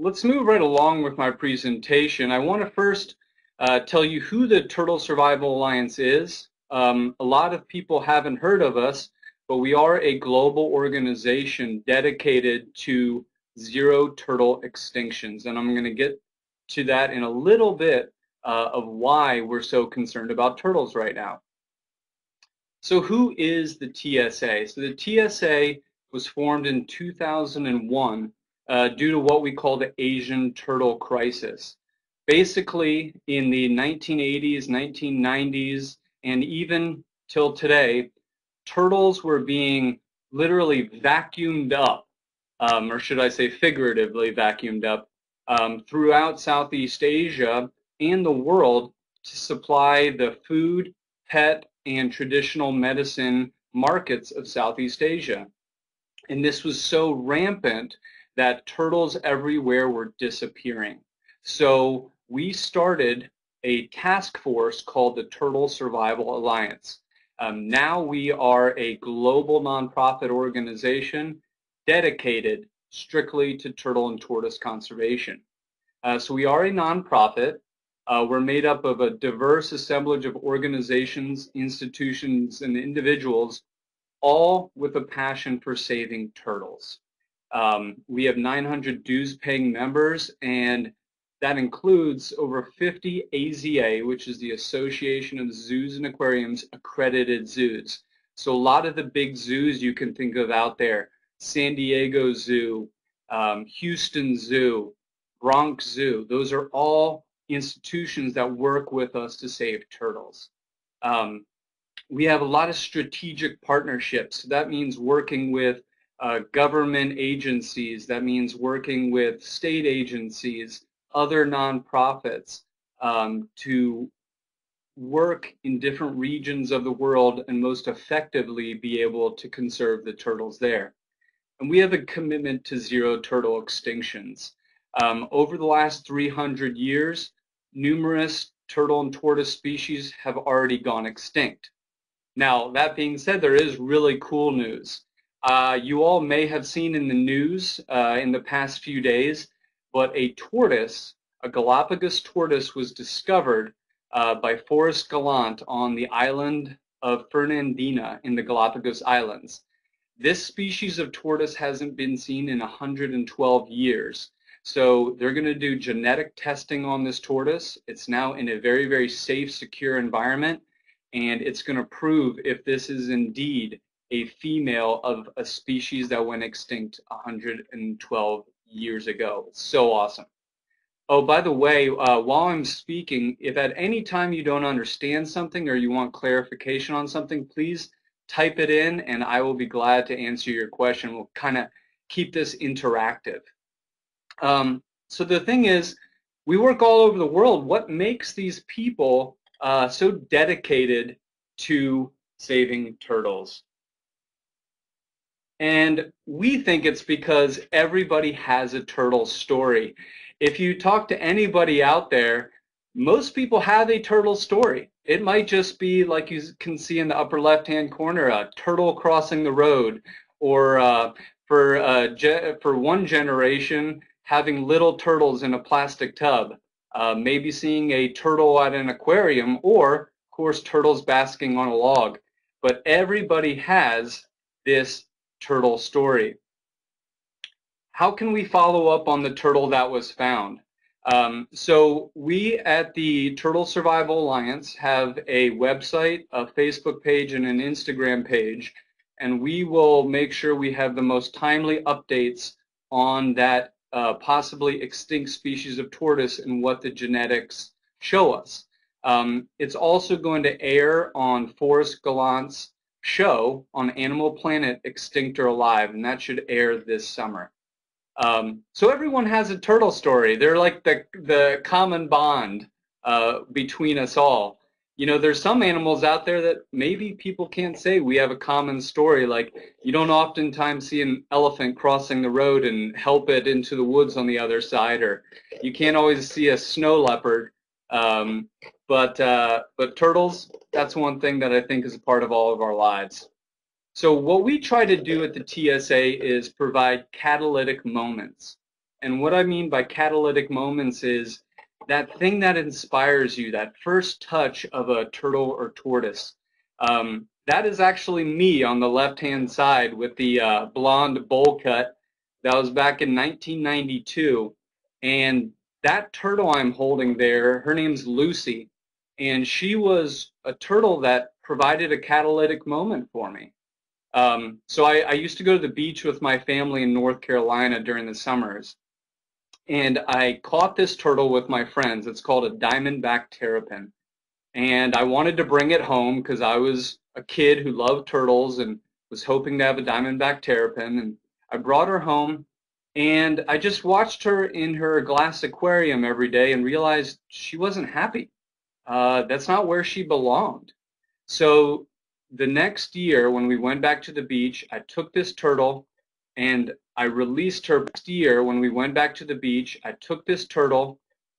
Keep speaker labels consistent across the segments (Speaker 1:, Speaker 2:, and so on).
Speaker 1: let's move right along with my presentation. I want to first uh, tell you who the Turtle Survival Alliance is. Um, a lot of people haven't heard of us, but we are a global organization dedicated to zero turtle extinctions. And I'm going to get to that in a little bit uh, of why we're so concerned about turtles right now. So who is the TSA? So the TSA was formed in 2001 uh, due to what we call the Asian turtle crisis. Basically, in the 1980s, 1990s, and even till today, turtles were being literally vacuumed up, um, or should I say figuratively vacuumed up, um, throughout Southeast Asia and the world to supply the food, pet, and traditional medicine markets of Southeast Asia. And this was so rampant that turtles everywhere were disappearing. So we started a task force called the Turtle Survival Alliance. Um, now we are a global nonprofit organization dedicated strictly to turtle and tortoise conservation. Uh, so we are a nonprofit. Uh, we're made up of a diverse assemblage of organizations, institutions, and individuals, all with a passion for saving turtles. Um, we have 900 dues paying members, and that includes over 50 AZA, which is the Association of Zoos and Aquariums accredited zoos. So a lot of the big zoos you can think of out there, San Diego Zoo, um, Houston Zoo, Bronx Zoo, those are all institutions that work with us to save turtles. Um, we have a lot of strategic partnerships. That means working with uh, government agencies. That means working with state agencies, other nonprofits um, to work in different regions of the world and most effectively be able to conserve the turtles there. And we have a commitment to zero turtle extinctions. Um, over the last 300 years, numerous turtle and tortoise species have already gone extinct. Now, that being said, there is really cool news. Uh, you all may have seen in the news uh, in the past few days, but a tortoise, a Galapagos tortoise, was discovered uh, by Forrest Gallant on the island of Fernandina in the Galapagos Islands. This species of tortoise hasn't been seen in 112 years. So they're going to do genetic testing on this tortoise. It's now in a very, very safe, secure environment, and it's going to prove if this is indeed a female of a species that went extinct 112 years ago. So awesome. Oh, by the way, uh, while I'm speaking, if at any time you don't understand something or you want clarification on something, please type it in and I will be glad to answer your question. We'll kind of keep this interactive. Um, so the thing is, we work all over the world. What makes these people uh, so dedicated to saving turtles? And we think it's because everybody has a turtle story. If you talk to anybody out there, most people have a turtle story. It might just be like you can see in the upper left-hand corner, a turtle crossing the road, or uh, for uh, for one generation, having little turtles in a plastic tub, uh, maybe seeing a turtle at an aquarium, or of course turtles basking on a log. But everybody has this turtle story. How can we follow up on the turtle that was found? Um, so we at the Turtle Survival Alliance have a website, a Facebook page, and an Instagram page, and we will make sure we have the most timely updates on that uh, possibly extinct species of tortoise and what the genetics show us. Um, it's also going to air on Forrest Gallant's show on Animal Planet Extinct or Alive, and that should air this summer. Um, so everyone has a turtle story. They're like the, the common bond uh, between us all. You know, there's some animals out there that maybe people can't say we have a common story. Like you don't oftentimes see an elephant crossing the road and help it into the woods on the other side, or you can't always see a snow leopard um, but uh, but turtles, that's one thing that I think is a part of all of our lives. So what we try to do at the TSA is provide catalytic moments. And what I mean by catalytic moments is that thing that inspires you, that first touch of a turtle or tortoise. Um, that is actually me on the left-hand side with the uh, blonde bowl cut. That was back in 1992. And that turtle I'm holding there, her name's Lucy. And she was a turtle that provided a catalytic moment for me. Um, so I, I used to go to the beach with my family in North Carolina during the summers. And I caught this turtle with my friends. It's called a diamondback terrapin. And I wanted to bring it home because I was a kid who loved turtles and was hoping to have a diamondback terrapin. And I brought her home and I just watched her in her glass aquarium every day and realized she wasn't happy. Uh, that's not where she belonged. So the next year when we went back to the beach, I took this turtle and I released her next year when we went back to the beach. I took this turtle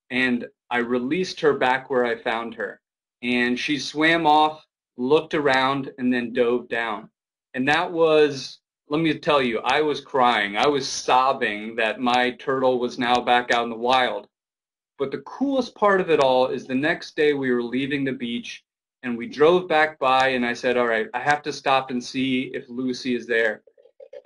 Speaker 1: and I released her back where I found her. And she swam off, looked around, and then dove down. And that was, let me tell you, I was crying. I was sobbing that my turtle was now back out in the wild. But the coolest part of it all is the next day we were leaving the beach and we drove back by and I said, all right, I have to stop and see if Lucy is there.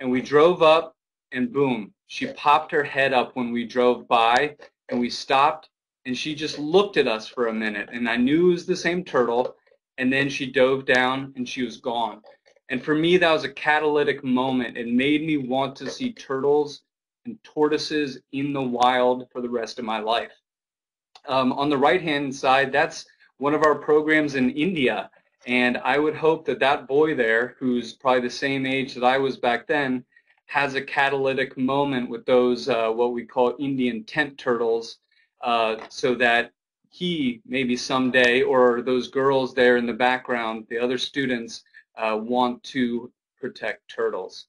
Speaker 1: And we drove up and boom, she popped her head up when we drove by and we stopped and she just looked at us for a minute and I knew it was the same turtle and then she dove down and she was gone. And for me, that was a catalytic moment. It made me want to see turtles and tortoises in the wild for the rest of my life. Um, on the right-hand side, that's one of our programs in India. And I would hope that that boy there, who's probably the same age that I was back then, has a catalytic moment with those, uh, what we call Indian tent turtles, uh, so that he maybe someday, or those girls there in the background, the other students, uh, want to protect turtles.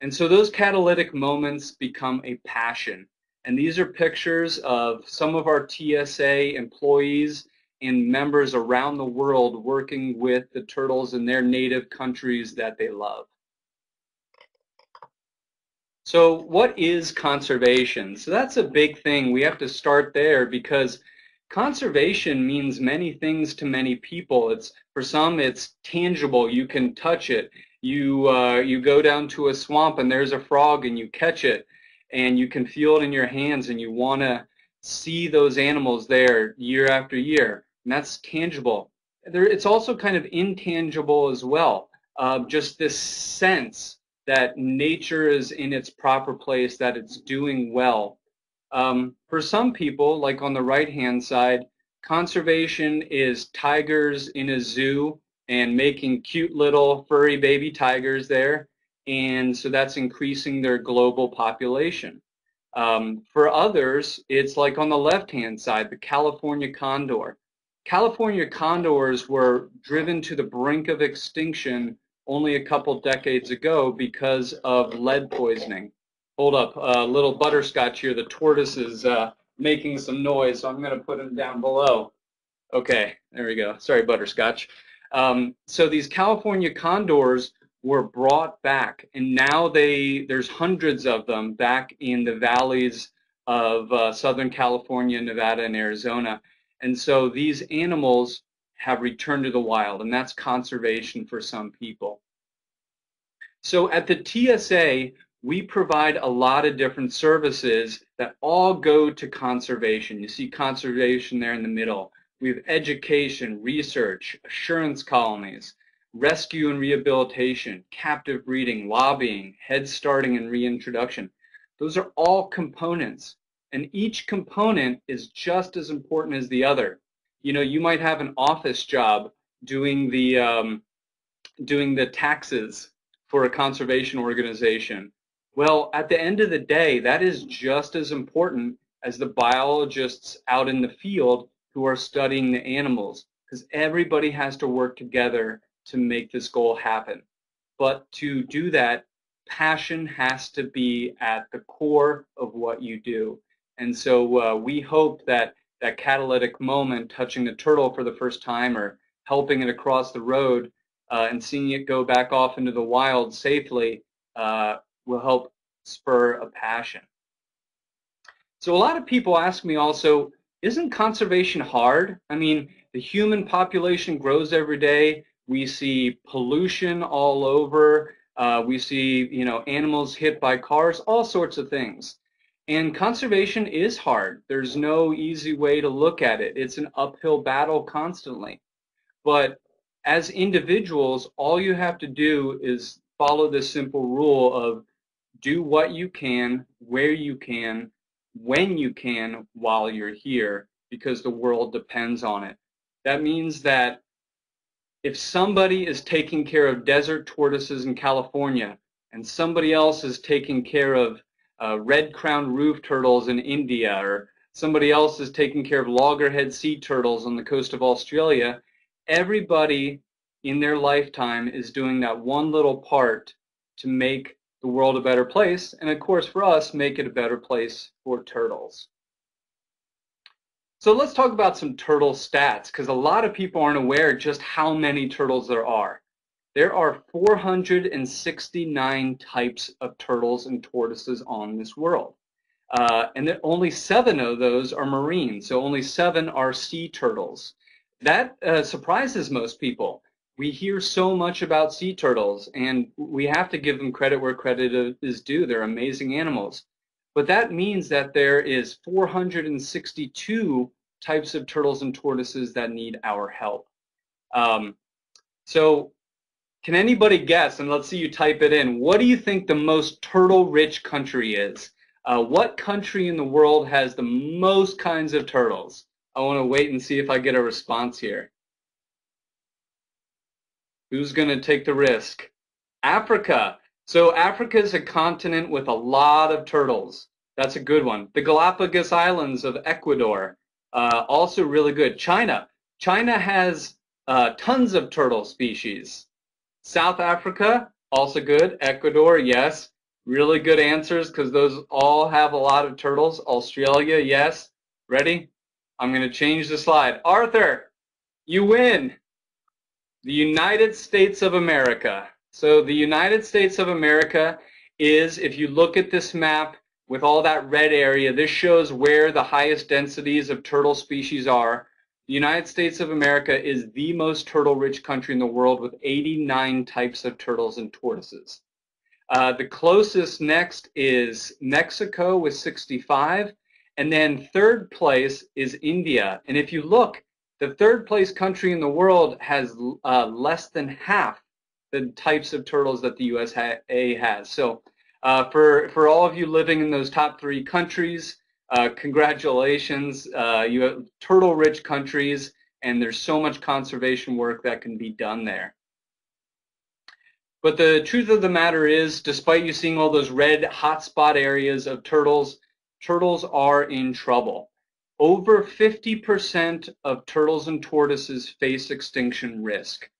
Speaker 1: And so those catalytic moments become a passion. And these are pictures of some of our TSA employees and members around the world working with the turtles in their native countries that they love. So what is conservation? So that's a big thing. We have to start there because conservation means many things to many people. It's for some it's tangible. You can touch it. You uh, you go down to a swamp and there's a frog and you catch it and you can feel it in your hands and you want to see those animals there year after year and that's tangible. There, it's also kind of intangible as well. Uh, just this sense that nature is in its proper place, that it's doing well. Um, for some people, like on the right-hand side, conservation is tigers in a zoo and making cute little furry baby tigers there. And so that's increasing their global population. Um, for others, it's like on the left-hand side, the California condor. California condors were driven to the brink of extinction only a couple decades ago because of lead poisoning. Hold up, a uh, little butterscotch here. The tortoise is uh, making some noise, so I'm going to put him down below. Okay, there we go. Sorry, butterscotch. Um, so these California condors were brought back, and now they there's hundreds of them back in the valleys of uh, Southern California, Nevada, and Arizona. And so these animals have returned to the wild, and that's conservation for some people. So at the TSA, we provide a lot of different services that all go to conservation. You see conservation there in the middle. We have education, research, assurance colonies, rescue and rehabilitation, captive breeding, lobbying, head starting and reintroduction. Those are all components and each component is just as important as the other. You know, you might have an office job doing the um, doing the taxes for a conservation organization. Well, at the end of the day, that is just as important as the biologists out in the field who are studying the animals, because everybody has to work together to make this goal happen. But to do that, passion has to be at the core of what you do. And so uh, we hope that that catalytic moment, touching the turtle for the first time or helping it across the road uh, and seeing it go back off into the wild safely uh, will help spur a passion. So a lot of people ask me also, isn't conservation hard? I mean, the human population grows every day. We see pollution all over. Uh, we see, you know, animals hit by cars, all sorts of things. And conservation is hard. There's no easy way to look at it. It's an uphill battle constantly. But as individuals, all you have to do is follow this simple rule of do what you can, where you can, when you can, while you're here, because the world depends on it. That means that if somebody is taking care of desert tortoises in California and somebody else is taking care of uh, red-crowned roof turtles in India or somebody else is taking care of loggerhead sea turtles on the coast of Australia, everybody in their lifetime is doing that one little part to make the world a better place, and of course for us, make it a better place for turtles. So let's talk about some turtle stats, because a lot of people aren't aware just how many turtles there are. There are 469 types of turtles and tortoises on this world. Uh, and only seven of those are marine, so only seven are sea turtles. That uh, surprises most people. We hear so much about sea turtles, and we have to give them credit where credit is due. They're amazing animals. But that means that there is 462 types of turtles and tortoises that need our help. Um, so can anybody guess, and let's see you type it in, what do you think the most turtle-rich country is? Uh, what country in the world has the most kinds of turtles? I want to wait and see if I get a response here. Who's going to take the risk? Africa. So Africa is a continent with a lot of turtles. That's a good one. The Galapagos Islands of Ecuador, uh, also really good. China. China has uh, tons of turtle species. South Africa, also good. Ecuador, yes. Really good answers because those all have a lot of turtles. Australia, yes. Ready? I'm going to change the slide. Arthur, you win. The United States of America. So the United States of America is, if you look at this map with all that red area, this shows where the highest densities of turtle species are. The United States of America is the most turtle-rich country in the world with 89 types of turtles and tortoises. Uh, the closest next is Mexico with 65, and then third place is India. And if you look, the third place country in the world has uh, less than half the types of turtles that the USA has. So uh, for, for all of you living in those top three countries, uh, congratulations. Uh, you have turtle-rich countries, and there's so much conservation work that can be done there. But the truth of the matter is, despite you seeing all those red hotspot areas of turtles, turtles are in trouble. Over 50% of turtles and tortoises face extinction risk.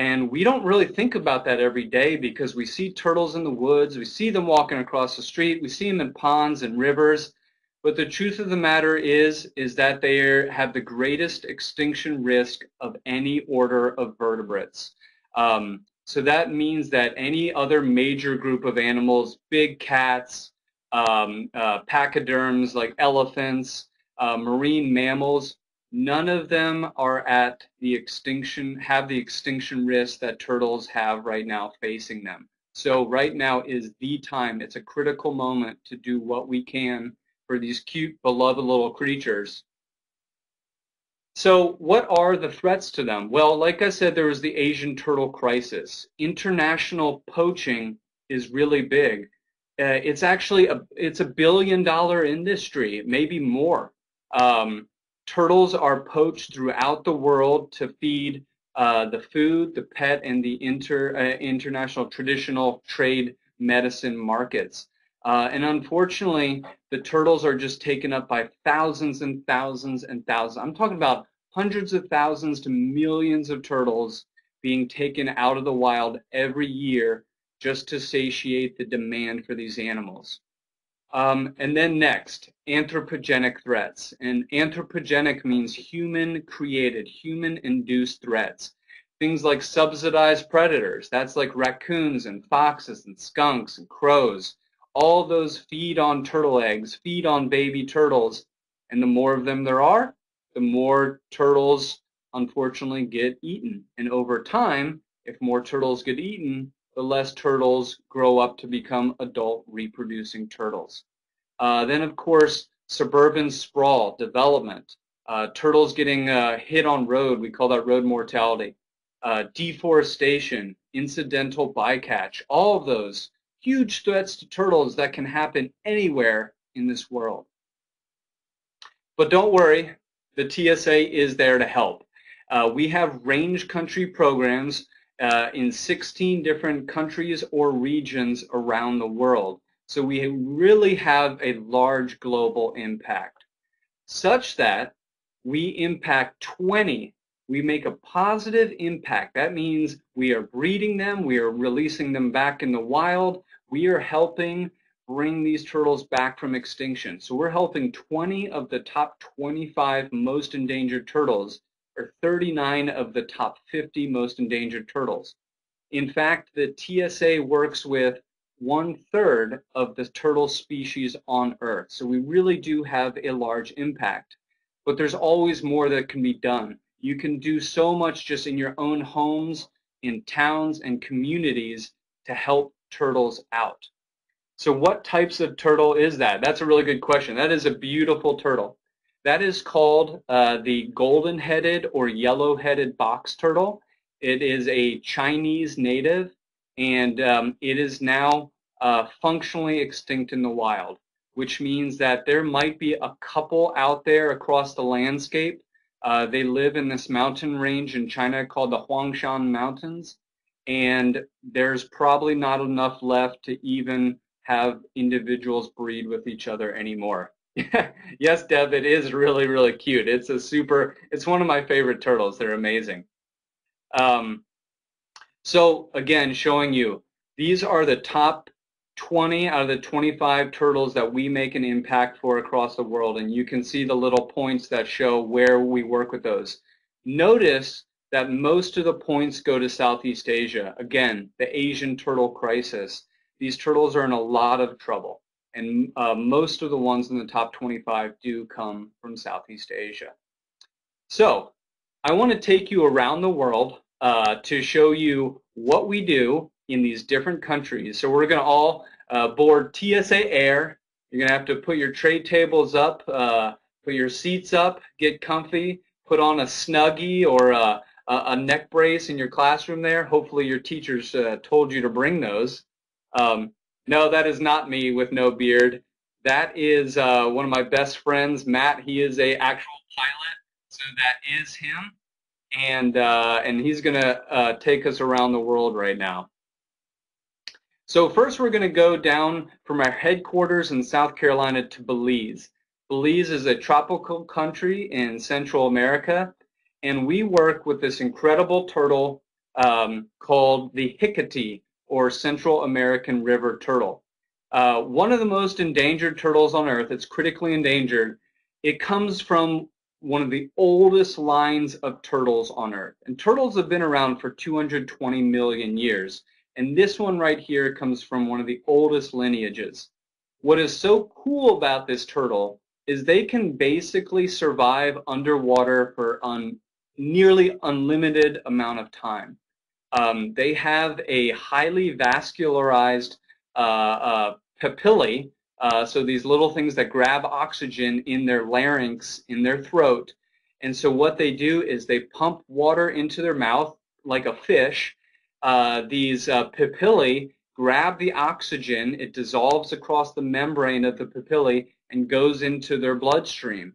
Speaker 1: And we don't really think about that every day because we see turtles in the woods, we see them walking across the street, we see them in ponds and rivers, but the truth of the matter is, is that they have the greatest extinction risk of any order of vertebrates. Um, so that means that any other major group of animals, big cats, um, uh, pachyderms like elephants, uh, marine mammals, none of them are at the extinction, have the extinction risk that turtles have right now facing them. So right now is the time, it's a critical moment to do what we can for these cute, beloved little creatures. So what are the threats to them? Well, like I said, there was the Asian turtle crisis. International poaching is really big. Uh, it's actually a it's a billion dollar industry, maybe more. Um, turtles are poached throughout the world to feed uh, the food, the pet, and the inter uh, international traditional trade medicine markets. Uh, and unfortunately, the turtles are just taken up by thousands and thousands and thousands. I'm talking about hundreds of thousands to millions of turtles being taken out of the wild every year just to satiate the demand for these animals. Um, and then next, anthropogenic threats. And anthropogenic means human created, human induced threats. Things like subsidized predators, that's like raccoons and foxes and skunks and crows, All those feed on turtle eggs, feed on baby turtles. And the more of them there are, the more turtles unfortunately get eaten. And over time, if more turtles get eaten, the less turtles grow up to become adult reproducing turtles. Uh, then, of course, suburban sprawl, development, uh, turtles getting uh, hit on road, we call that road mortality, uh, deforestation, incidental bycatch, all of those huge threats to turtles that can happen anywhere in this world. But don't worry, the TSA is there to help. Uh, we have range country programs uh, in 16 different countries or regions around the world. So we really have a large global impact, such that we impact 20. We make a positive impact. That means we are breeding them, we are releasing them back in the wild, we are helping bring these turtles back from extinction. So we're helping 20 of the top 25 most endangered turtles, or 39 of the top 50 most endangered turtles. In fact, the TSA works with one third of the turtle species on Earth. So we really do have a large impact. But there's always more that can be done. You can do so much just in your own homes, in towns and communities to help turtles out. So what types of turtle is that? That's a really good question. That is a beautiful turtle. That is called uh, the golden-headed or yellow-headed box turtle. It is a Chinese native, and um, it is now uh, functionally extinct in the wild, which means that there might be a couple out there across the landscape. Uh, they live in this mountain range in China called the Huangshan Mountains, and there's probably not enough left to even have individuals breed with each other anymore. yes, Deb, it is really, really cute. It's a super, it's one of my favorite turtles. They're amazing. Um, so again, showing you, these are the top 20 out of the 25 turtles that we make an impact for across the world. And you can see the little points that show where we work with those. Notice that most of the points go to Southeast Asia. Again, the Asian turtle crisis. These turtles are in a lot of trouble. And uh, most of the ones in the top 25 do come from Southeast Asia. So I want to take you around the world uh, to show you what we do in these different countries. So we're going to all uh, board TSA Air. You're going to have to put your tray tables up, uh, put your seats up, get comfy, put on a Snuggie or a, a neck brace in your classroom there. Hopefully your teachers uh, told you to bring those. Um, no, that is not me with no beard. That is uh, one of my best friends, Matt. He is a actual pilot, so that is him, and uh, and he's gonna uh, take us around the world right now. So first, we're gonna go down from our headquarters in South Carolina to Belize. Belize is a tropical country in Central America, and we work with this incredible turtle um, called the Hicatee or Central American river turtle. Uh, one of the most endangered turtles on Earth, it's critically endangered. It comes from one of the oldest lines of turtles on Earth. And turtles have been around for 220 million years. And this one right here comes from one of the oldest lineages. What is so cool about this turtle is they can basically survive underwater for un nearly unlimited amount of time. Um, they have a highly vascularized uh, uh, papillae, uh, so these little things that grab oxygen in their larynx, in their throat. And so what they do is they pump water into their mouth like a fish. Uh, these uh, papillae grab the oxygen, it dissolves across the membrane of the papillae and goes into their bloodstream.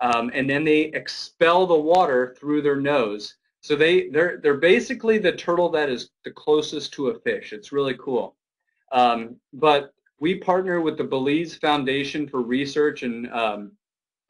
Speaker 1: Um, and then they expel the water through their nose. So they they're they're basically the turtle that is the closest to a fish. It's really cool. Um, but we partner with the Belize Foundation for Research and um,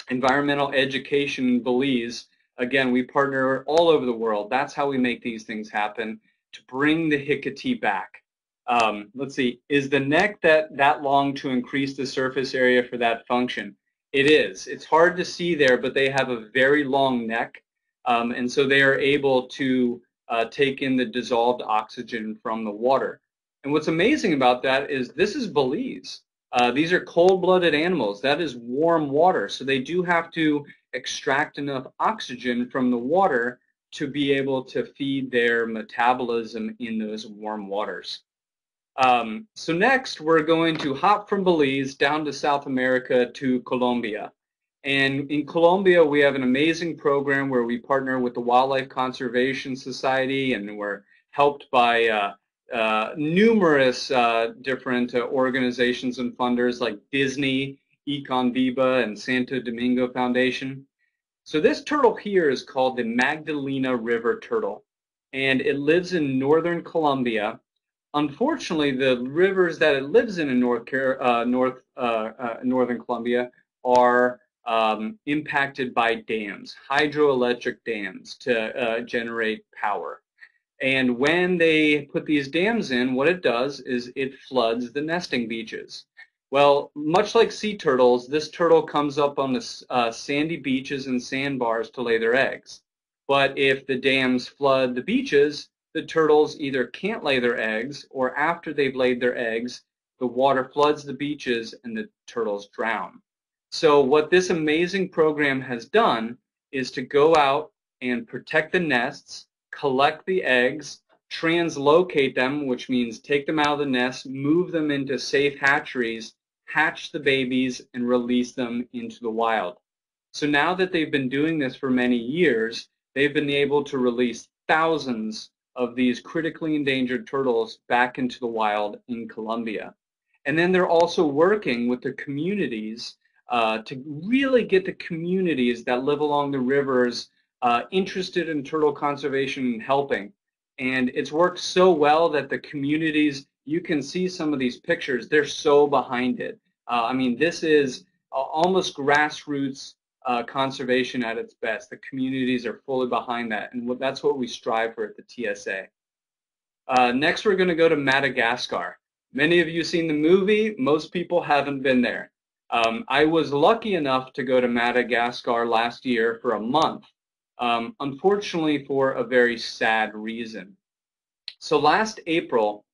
Speaker 1: Environmental Education in Belize. Again, we partner all over the world. That's how we make these things happen to bring the Hicatee back. Um, let's see, is the neck that, that long to increase the surface area for that function? It is. It's hard to see there, but they have a very long neck um, and so they are able to uh, take in the dissolved oxygen from the water. And what's amazing about that is this is Belize. Uh, these are cold-blooded animals. That is warm water. So they do have to extract enough oxygen from the water to be able to feed their metabolism in those warm waters. Um, so next, we're going to hop from Belize down to South America to Colombia. And in Colombia, we have an amazing program where we partner with the Wildlife Conservation Society and we're helped by uh, uh, numerous uh, different uh, organizations and funders like Disney, Econ Viva, and Santo Domingo Foundation. So this turtle here is called the Magdalena River turtle, and it lives in northern Colombia Unfortunately, the rivers that it lives in in North, uh, North uh, northern Colombia are um, impacted by dams, hydroelectric dams to uh, generate power. And when they put these dams in, what it does is it floods the nesting beaches. Well, much like sea turtles, this turtle comes up on the uh, sandy beaches and sandbars to lay their eggs. But if the dams flood the beaches, the turtles either can't lay their eggs or after they've laid their eggs, the water floods the beaches and the turtles drown. So what this amazing program has done is to go out and protect the nests, collect the eggs, translocate them, which means take them out of the nest, move them into safe hatcheries, hatch the babies, and release them into the wild. So now that they've been doing this for many years, they've been able to release thousands of these critically endangered turtles back into the wild in Colombia. And then they're also working with the communities uh, to really get the communities that live along the rivers uh, interested in turtle conservation and helping. And it's worked so well that the communities, you can see some of these pictures, they're so behind it. Uh, I mean, this is uh, almost grassroots uh, conservation at its best. The communities are fully behind that, and that's what we strive for at the TSA. Next, we're going to go to Madagascar. Many of you seen the movie. Most people haven't been there. Um, I was lucky enough to go to Madagascar last year for a month, um, unfortunately for a very sad reason. So last April,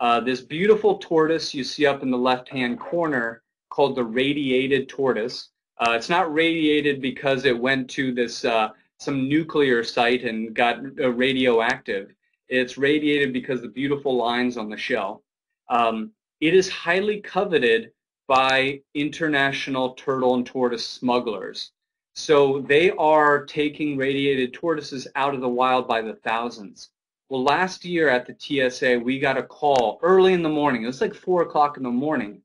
Speaker 1: uh, this beautiful tortoise you see up in the left-hand corner called the radiated tortoise uh, it's not radiated because it went to this uh, some nuclear site and got uh, radioactive. It's radiated because the beautiful lines on the shell. Um, it is highly coveted by international turtle and tortoise smugglers. So they are taking radiated tortoises out of the wild by the thousands. Well, last year at the TSA, we got a call early in the morning. It was like 4 o'clock in the morning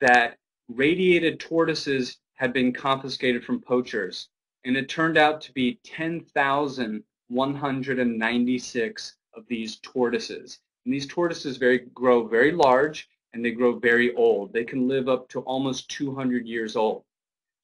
Speaker 1: that radiated tortoises had been confiscated from poachers, and it turned out to be 10,196 of these tortoises. And these tortoises very, grow very large and they grow very old. They can live up to almost 200 years old.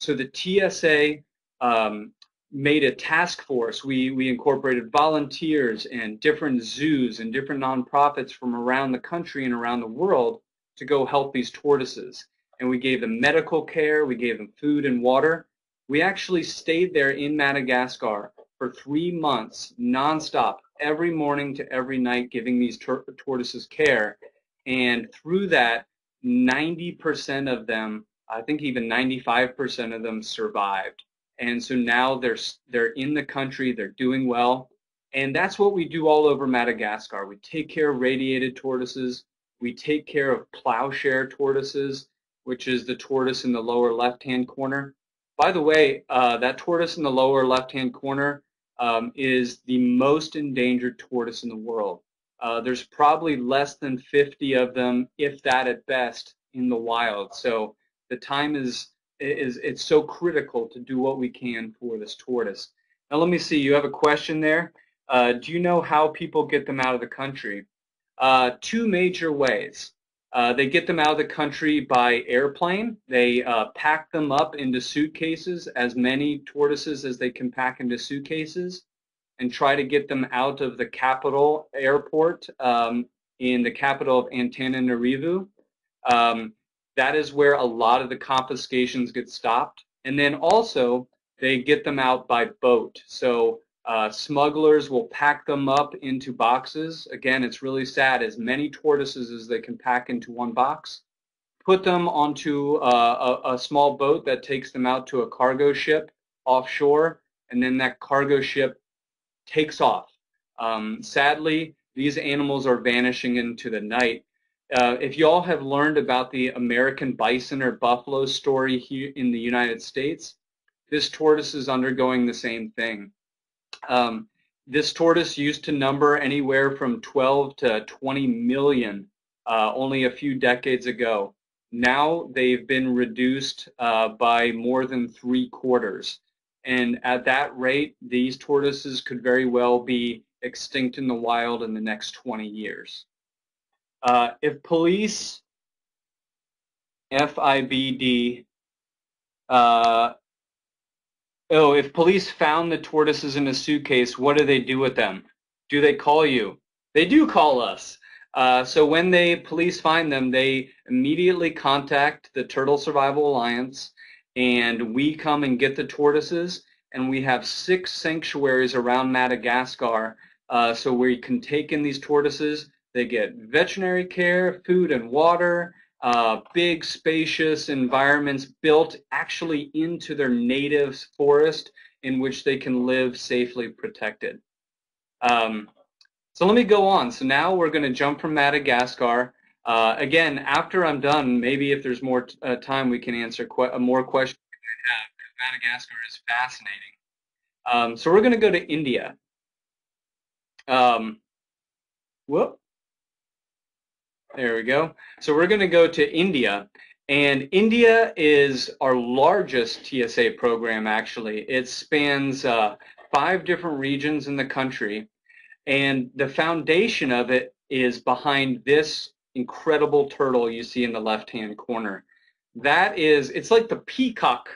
Speaker 1: So the TSA um, made a task force. We, we incorporated volunteers and different zoos and different nonprofits from around the country and around the world to go help these tortoises and we gave them medical care, we gave them food and water. We actually stayed there in Madagascar for three months, nonstop, every morning to every night, giving these tortoises care. And through that, 90% of them, I think even 95% of them survived. And so now they're, they're in the country, they're doing well. And that's what we do all over Madagascar. We take care of radiated tortoises. We take care of plowshare tortoises which is the tortoise in the lower left-hand corner. By the way, uh, that tortoise in the lower left-hand corner um, is the most endangered tortoise in the world. Uh, there's probably less than 50 of them, if that at best, in the wild. So the time is is it's so critical to do what we can for this tortoise. Now let me see. You have a question there. Uh, do you know how people get them out of the country? Uh, two major ways. Uh, they get them out of the country by airplane. They uh, pack them up into suitcases, as many tortoises as they can pack into suitcases, and try to get them out of the capital airport um, in the capital of Antananarivo. Um, that is where a lot of the confiscations get stopped. And then also, they get them out by boat. So uh, smugglers will pack them up into boxes. Again, it's really sad, as many tortoises as they can pack into one box. put them onto a, a, small boat that takes them out to a cargo ship offshore, and then that cargo ship takes off. Um, sadly, these animals are vanishing into the night. Uh, if you all have learned about the American bison or buffalo story here in the United States, this tortoise is undergoing the same thing. Um, this tortoise used to number anywhere from 12 to 20 million uh, only a few decades ago. Now they've been reduced uh, by more than three quarters. And at that rate, these tortoises could very well be extinct in the wild in the next 20 years. Uh, if police, FIBD, uh, oh, if police found the tortoises in a suitcase, what do they do with them? Do they call you? They do call us. Uh, so when they police find them, they immediately contact the Turtle Survival Alliance, and we come and get the tortoises. And we have six sanctuaries around Madagascar, uh, so we can take in these tortoises. They get veterinary care, food and water, uh, big spacious environments built actually into their native forest in which they can live safely protected. Um, so let me go on. So now we're going to jump from Madagascar. Uh, again, after I'm done, maybe if there's more uh, time, we can answer que more questions Madagascar is fascinating. Um, so we're going to go to India. Um, whoop. There we go. So we're going to go to India. And India is our largest TSA program, actually. It spans uh, five different regions in the country. And the foundation of it is behind this incredible turtle you see in the left-hand corner. That is, it's like the peacock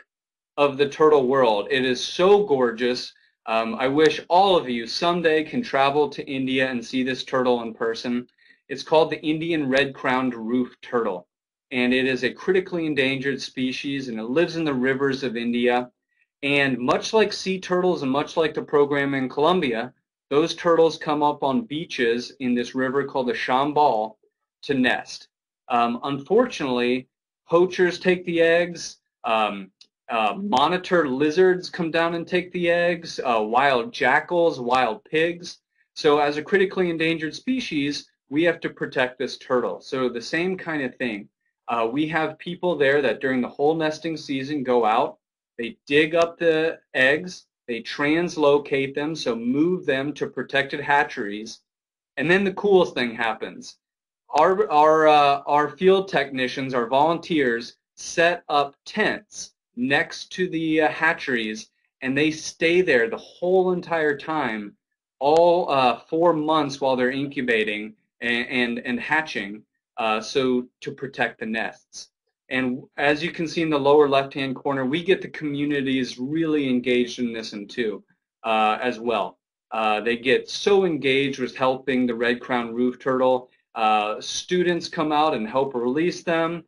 Speaker 1: of the turtle world. It is so gorgeous. Um, I wish all of you someday can travel to India and see this turtle in person. It's called the Indian red-crowned roof turtle, and it is a critically endangered species, and it lives in the rivers of India. And much like sea turtles and much like the program in Colombia, those turtles come up on beaches in this river called the Chambal to nest. Um, unfortunately, poachers take the eggs, um, uh, monitor lizards come down and take the eggs, uh, wild jackals, wild pigs. So as a critically endangered species, we have to protect this turtle. So the same kind of thing. Uh, we have people there that during the whole nesting season go out, they dig up the eggs, they translocate them, so move them to protected hatcheries, and then the coolest thing happens. Our, our, uh, our field technicians, our volunteers, set up tents next to the uh, hatcheries, and they stay there the whole entire time, all uh, four months while they're incubating and, and, and hatching, uh, so to protect the nests. And as you can see in the lower left-hand corner, we get the communities really engaged in this and too, uh, as well. Uh, they get so engaged with helping the red crown roof turtle. Uh, students come out and help release them.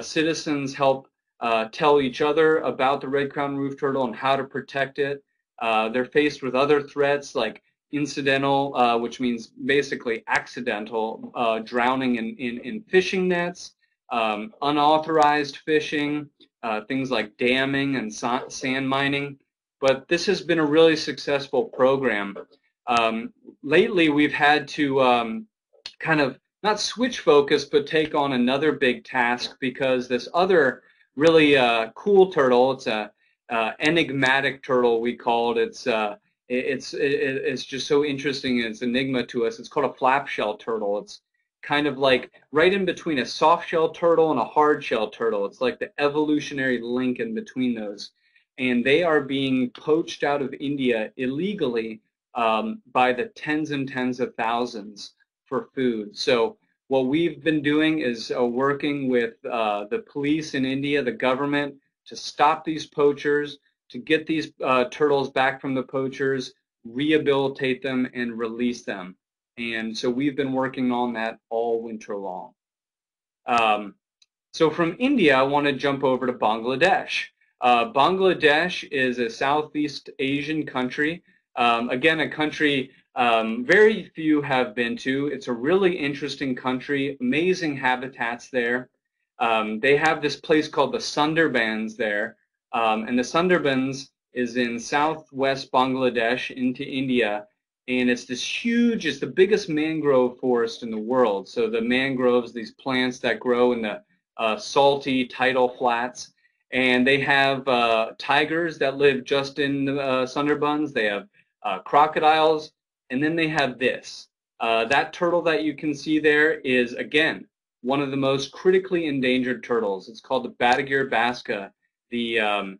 Speaker 1: citizens help uh, tell each other about the red crown roof turtle and how to protect it. Uh, they're faced with other threats like incidental, uh, which means basically accidental uh, drowning in, in, in, fishing nets, um, unauthorized fishing, uh, things like damming and sand mining. But this has been a really successful program. Um, lately, we've had to um, kind of not switch focus, but take on another big task because this other really uh, cool turtle. It's a uh, enigmatic turtle we call it. It's uh, it's it, it's just so interesting. It's enigma to us. It's called a flap shell turtle. It's kind of like right in between a soft shell turtle and a hard shell turtle. It's like the evolutionary link in between those. And they are being poached out of India illegally um, by the tens and tens of thousands for food. So what we've been doing is uh, working with uh, the police in India, the government, to stop these poachers, to get these uh, turtles back from the poachers, rehabilitate them, and release them. And so we've been working on that all winter long. Um, so from India, I want to jump over to Bangladesh. Uh, Bangladesh is a Southeast Asian country. Um, again, a country um, very few have been to. It's a really interesting country, amazing habitats there. Um, they have this place called the Sundarbans there, um, and the Sundarbans is in southwest Bangladesh into India, and it's this huge, it's the biggest mangrove forest in the world. So the mangroves, these plants that grow in the uh, salty tidal flats, and they have uh, tigers that live just in the uh, Sundarbans. They have uh, crocodiles, and then they have this. Uh, that turtle that you can see there is, again, one of the most critically endangered turtles. It's called the Batagur baska, the, um,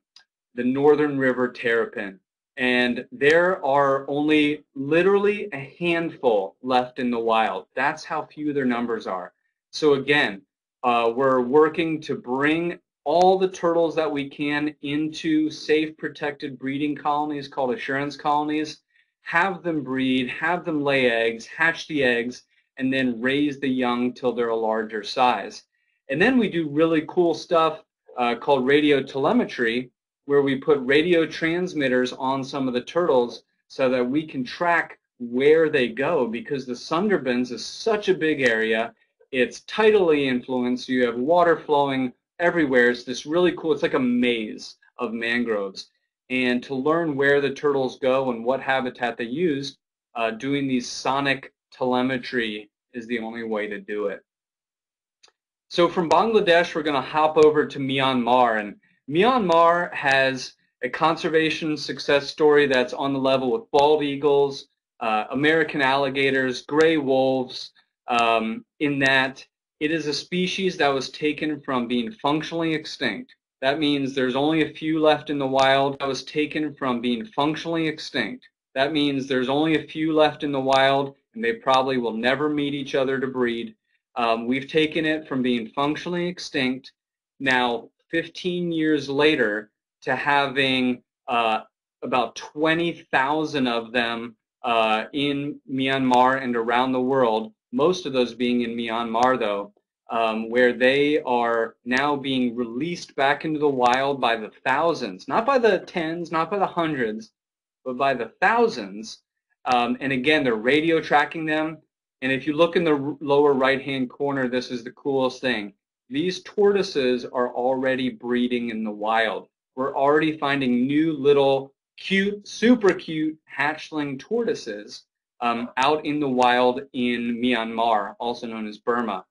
Speaker 1: the northern river terrapin and there are only literally a handful left in the wild. That's how few their numbers are. So again, uh, we're working to bring all the turtles that we can into safe, protected breeding colonies called assurance colonies, have them breed, have them lay eggs, hatch the eggs, and then raise the young till they're a larger size. And then we do really cool stuff uh, called radio telemetry, where we put radio transmitters on some of the turtles so that we can track where they go because the Sundarbans is such a big area. It's tidally influenced. You have water flowing everywhere. It's this really cool, it's like a maze of mangroves. And to learn where the turtles go and what habitat they use, uh, doing these sonic telemetry is the only way to do it. So from Bangladesh, we're going to hop over to Myanmar. And Myanmar has a conservation success story that's on the level with bald eagles, uh, American alligators, gray wolves, um, in that it is a species that was taken from being functionally extinct. That means there's only a few left in the wild that was taken from being functionally extinct. That means there's only a few left in the wild and they probably will never meet each other to breed. Um, we've taken it from being functionally extinct now 15 years later to having uh, about 20,000 of them uh, in Myanmar and around the world, most of those being in Myanmar though, um, where they are now being released back into the wild by the thousands, not by the tens, not by the hundreds, but by the thousands. Um, and again, they're radio tracking them. And if you look in the lower right-hand corner, this is the coolest thing. These tortoises are already breeding in the wild. We're already finding new little cute, super cute hatchling tortoises um, out in the wild in Myanmar, also known as Burma.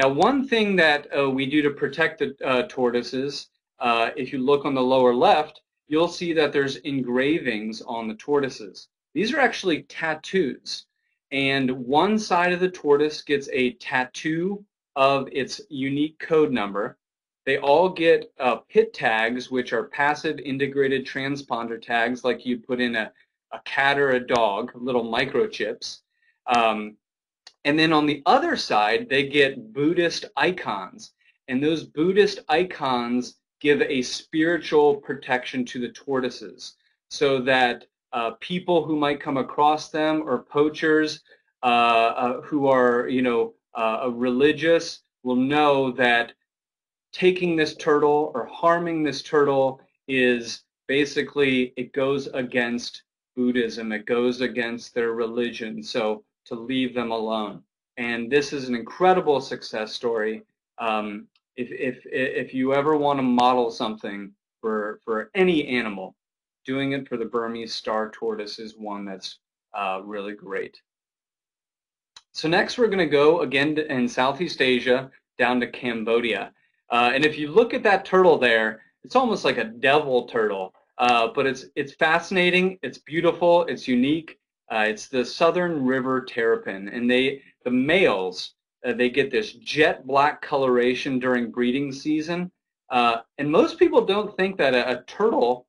Speaker 1: Now, one thing that uh, we do to protect the uh, tortoises, uh, if you look on the lower left, you'll see that there's engravings on the tortoises. These are actually tattoos. And one side of the tortoise gets a tattoo of its unique code number. They all get uh, PIT tags, which are passive integrated transponder tags, like you put in a, a cat or a dog, little microchips. Um, and then on the other side, they get Buddhist icons. And those Buddhist icons give a spiritual protection to the tortoises so that uh, people who might come across them or poachers uh, uh, who are, you know, uh, religious will know that taking this turtle or harming this turtle is basically it goes against Buddhism. It goes against their religion. So to leave them alone. And this is an incredible success story. Um, if, if, if you ever want to model something for, for any animal, doing it for the Burmese star tortoise is one that's uh, really great. So next we're going to go again in Southeast Asia down to Cambodia. Uh, and if you look at that turtle there, it's almost like a devil turtle. Uh, but it's it's fascinating, it's beautiful, it's unique. Uh, it's the Southern River terrapin, and they the males uh, they get this jet black coloration during breeding season. Uh, and most people don't think that a, a turtle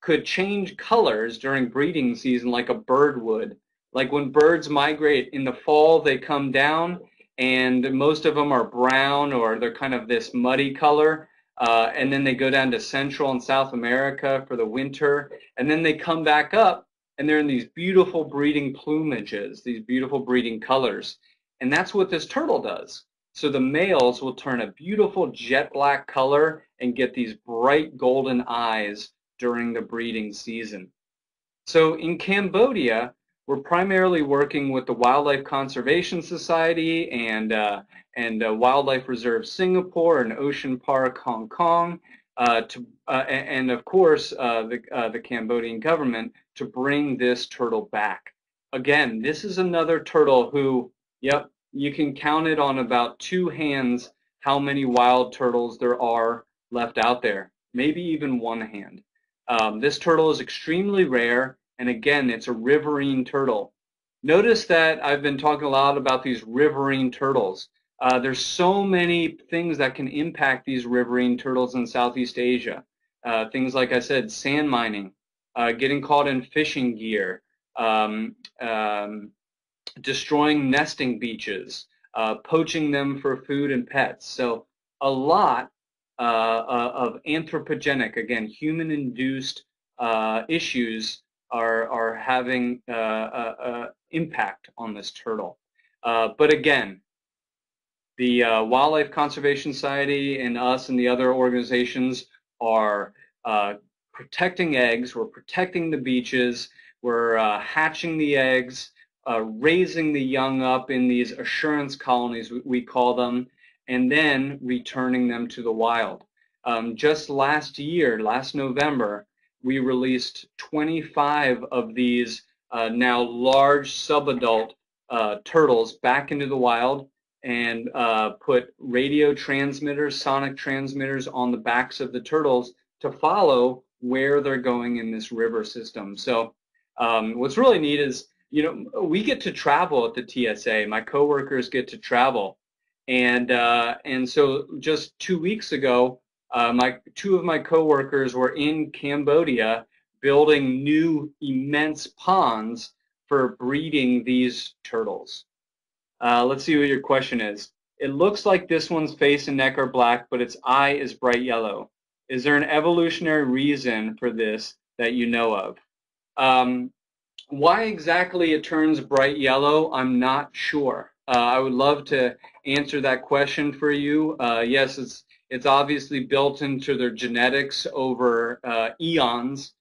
Speaker 1: could change colors during breeding season like a bird would. Like when birds migrate in the fall, they come down and most of them are brown or they're kind of this muddy color. Uh, and then they go down to Central and South America for the winter. And then they come back up and they're in these beautiful breeding plumages, these beautiful breeding colors. And that's what this turtle does. So the males will turn a beautiful jet black color and get these bright golden eyes during the breeding season. So in Cambodia, we're primarily working with the Wildlife Conservation Society and uh, and uh, Wildlife Reserve Singapore and Ocean Park Hong Kong, uh, to uh, and of course uh, the uh, the Cambodian government to bring this turtle back. Again, this is another turtle who, yep, you can count it on about two hands how many wild turtles there are left out there, maybe even one hand. Um, this turtle is extremely rare, and again, it's a riverine turtle. Notice that I've been talking a lot about these riverine turtles. Uh, there's so many things that can impact these riverine turtles in Southeast Asia. Uh, things like I said, sand mining, uh, getting caught in fishing gear, um, um, destroying nesting beaches, uh, poaching them for food and pets. So a lot uh, uh, of anthropogenic, again, human-induced uh, issues are, are having impact on this turtle. but again, the uh, Wildlife Conservation Society and us and the other organizations are uh, protecting eggs. We're protecting the beaches. We're uh, hatching the eggs, raising the young up in these assurance colonies, we call them, and then returning them to the wild. Um, just last year, last November, we released 25 of these uh, now large subadult uh, turtles back into the wild and uh, put radio transmitters, sonic transmitters on the backs of the turtles to follow where they're going in this river system. So um, what's really neat is, you know, we get to travel at the TSA. My coworkers get to travel. And uh, and so just two weeks ago, uh, my two of my coworkers were in Cambodia building new immense ponds for breeding these turtles. Uh, let's see what your question is. It looks like this one's face and neck are black, but its eye is bright yellow. Is there an evolutionary reason for this that you know of? Um, why exactly it turns bright yellow, I'm not sure. Uh, I would love to answer that question for you. Uh, yes, it's it's obviously built into their genetics over uh, eons,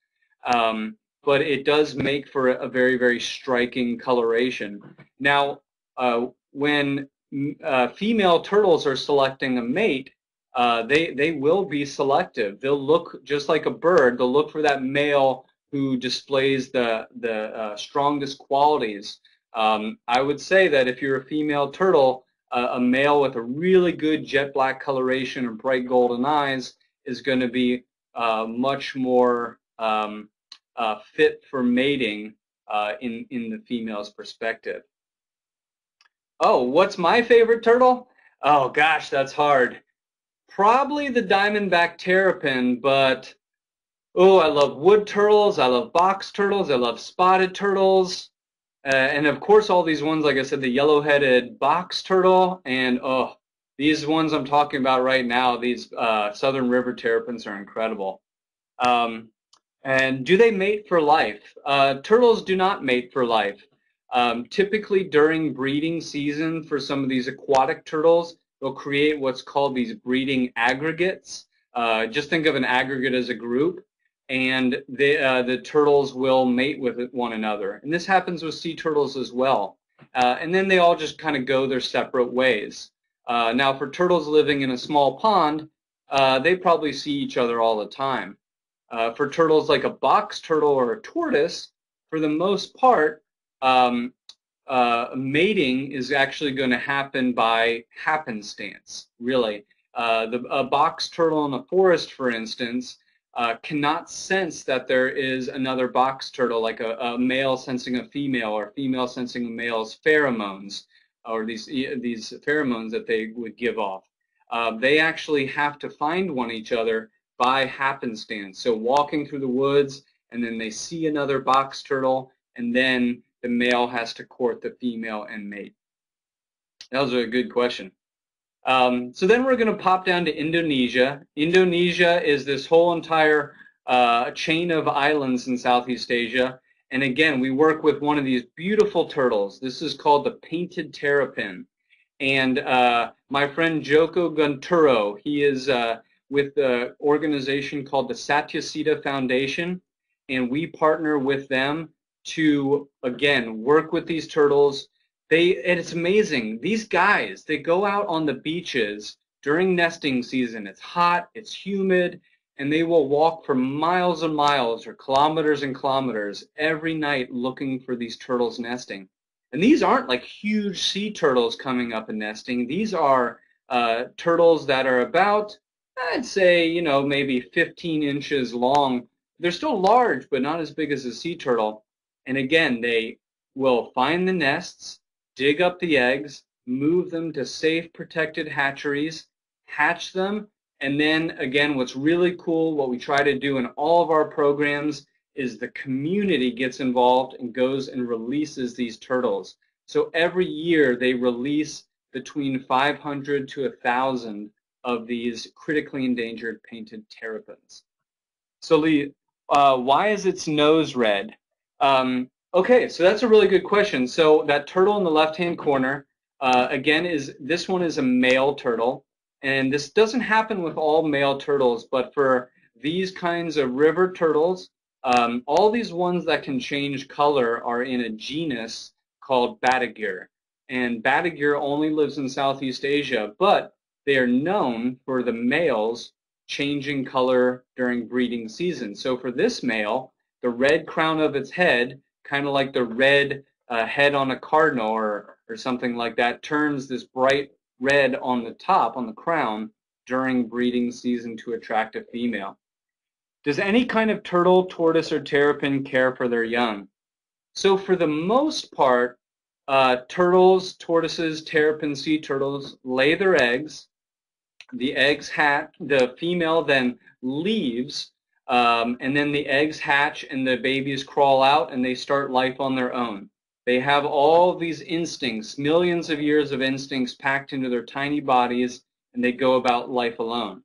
Speaker 1: um, but it does make for a, very very striking coloration. Now, uh, when uh, female turtles are selecting a mate, uh, they they will be selective. They'll look just like a bird. They'll look for that male who displays the the strongest qualities. Um, I would say that if you're a female turtle, uh, a male with a really good jet black coloration and bright golden eyes is going to be uh, much more um, uh, fit for mating uh, in, in the female's perspective. Oh, what's my favorite turtle? Oh gosh, that's hard. Probably the diamondback terrapin, but oh, I love wood turtles, I love box turtles, I love spotted turtles. Uh, and of course, all these ones, like I said, the yellow-headed box turtle, and oh, these ones I'm talking about right now, these uh, southern river terrapins are incredible. Um, and do they mate for life? Uh, turtles do not mate for life. Um, typically during breeding season for some of these aquatic turtles, they'll create what's called these breeding aggregates. Uh, just think of an aggregate as a group and they, uh, the turtles will mate with one another. And this happens with sea turtles as well. Uh, and then they all just kind of go their separate ways. Uh, now for turtles living in a small pond, uh, they probably see each other all the time. Uh, for turtles like a box turtle or a tortoise, for the most part, um, uh, mating is actually going to happen by happenstance, really. the, a box turtle in a forest, for instance, uh, cannot sense that there is another box turtle, like a, a, male sensing a female or female sensing a male's pheromones, or these these pheromones that they would give off. Uh, they actually have to find one each other by happenstance. So walking through the woods, and then they see another box turtle, and then the male has to court the female and mate. That was a good question. Um, so then we're going to pop down to Indonesia. Indonesia is this whole entire uh, chain of islands in Southeast Asia. And again, we work with one of these beautiful turtles. This is called the painted terrapin. And uh, my friend Joko Guntoro, he is uh, with the organization called the Satucita Foundation. And we partner with them to, again, work with these turtles. They, and it's amazing. These guys, they go out on the beaches during nesting season. It's hot, it's humid, and they will walk for miles and miles or kilometers and kilometers every night looking for these turtles nesting. And these aren't like huge sea turtles coming up and nesting. These are uh, turtles that are about, I'd say, you know, maybe 15 inches long. They're still large, but not as big as a sea turtle. And again, they will find the nests, dig up the eggs, move them to safe, protected hatcheries, hatch them, and then again, what's really cool, what we try to do in all of our programs is the community gets involved and goes and releases these turtles. So every year they release between 500 to 1,000 of these critically endangered painted terrapins. So Lee, uh, why is its nose red? Um, okay, so that's a really good question. So that turtle in the left-hand corner, uh, again, is this one is a male turtle. And this doesn't happen with all male turtles, but for these kinds of river turtles, um, all these ones that can change color are in a genus called Batagur. And Batagur only lives in Southeast Asia, but they are known for the males changing color during breeding season. So for this male, the red crown of its head, kind of like the red uh, head on a cardinal or, or something like that, turns this bright red on the top, on the crown, during breeding season to attract a female. Does any kind of turtle, tortoise, or terrapin care for their young? So for the most part, uh, turtles, tortoises, terrapin sea turtles lay their eggs. The eggs hatch, the female then leaves, um, and then the eggs hatch and the babies crawl out and they start life on their own. They have all these instincts, millions of years of instincts packed into their tiny bodies, and they go about life alone.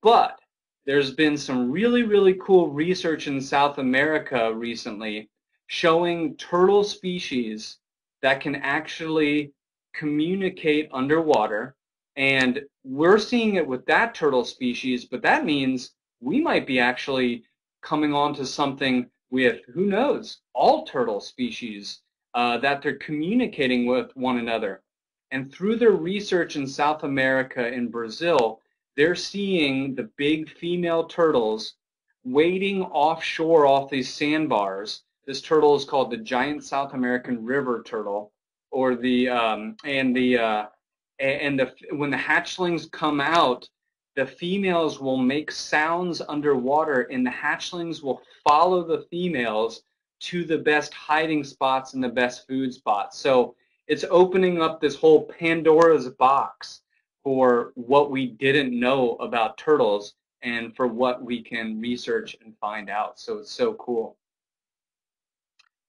Speaker 1: But there's been some really, really cool research in South America recently showing turtle species that can actually communicate underwater. And we're seeing it with that turtle species, but that means we might be actually coming on to something with, who knows, all turtle species uh, that they're communicating with one another. And through their research in South America and Brazil, they're seeing the big female turtles wading offshore off these sandbars. This turtle is called the giant South American river turtle, or the um, and the uh, and the when the hatchlings come out, the females will make sounds underwater, and the hatchlings will follow the females to the best hiding spots and the best food spots. So it's opening up this whole Pandora's box for what we didn't know about turtles and for what we can research and find out. So it's so cool.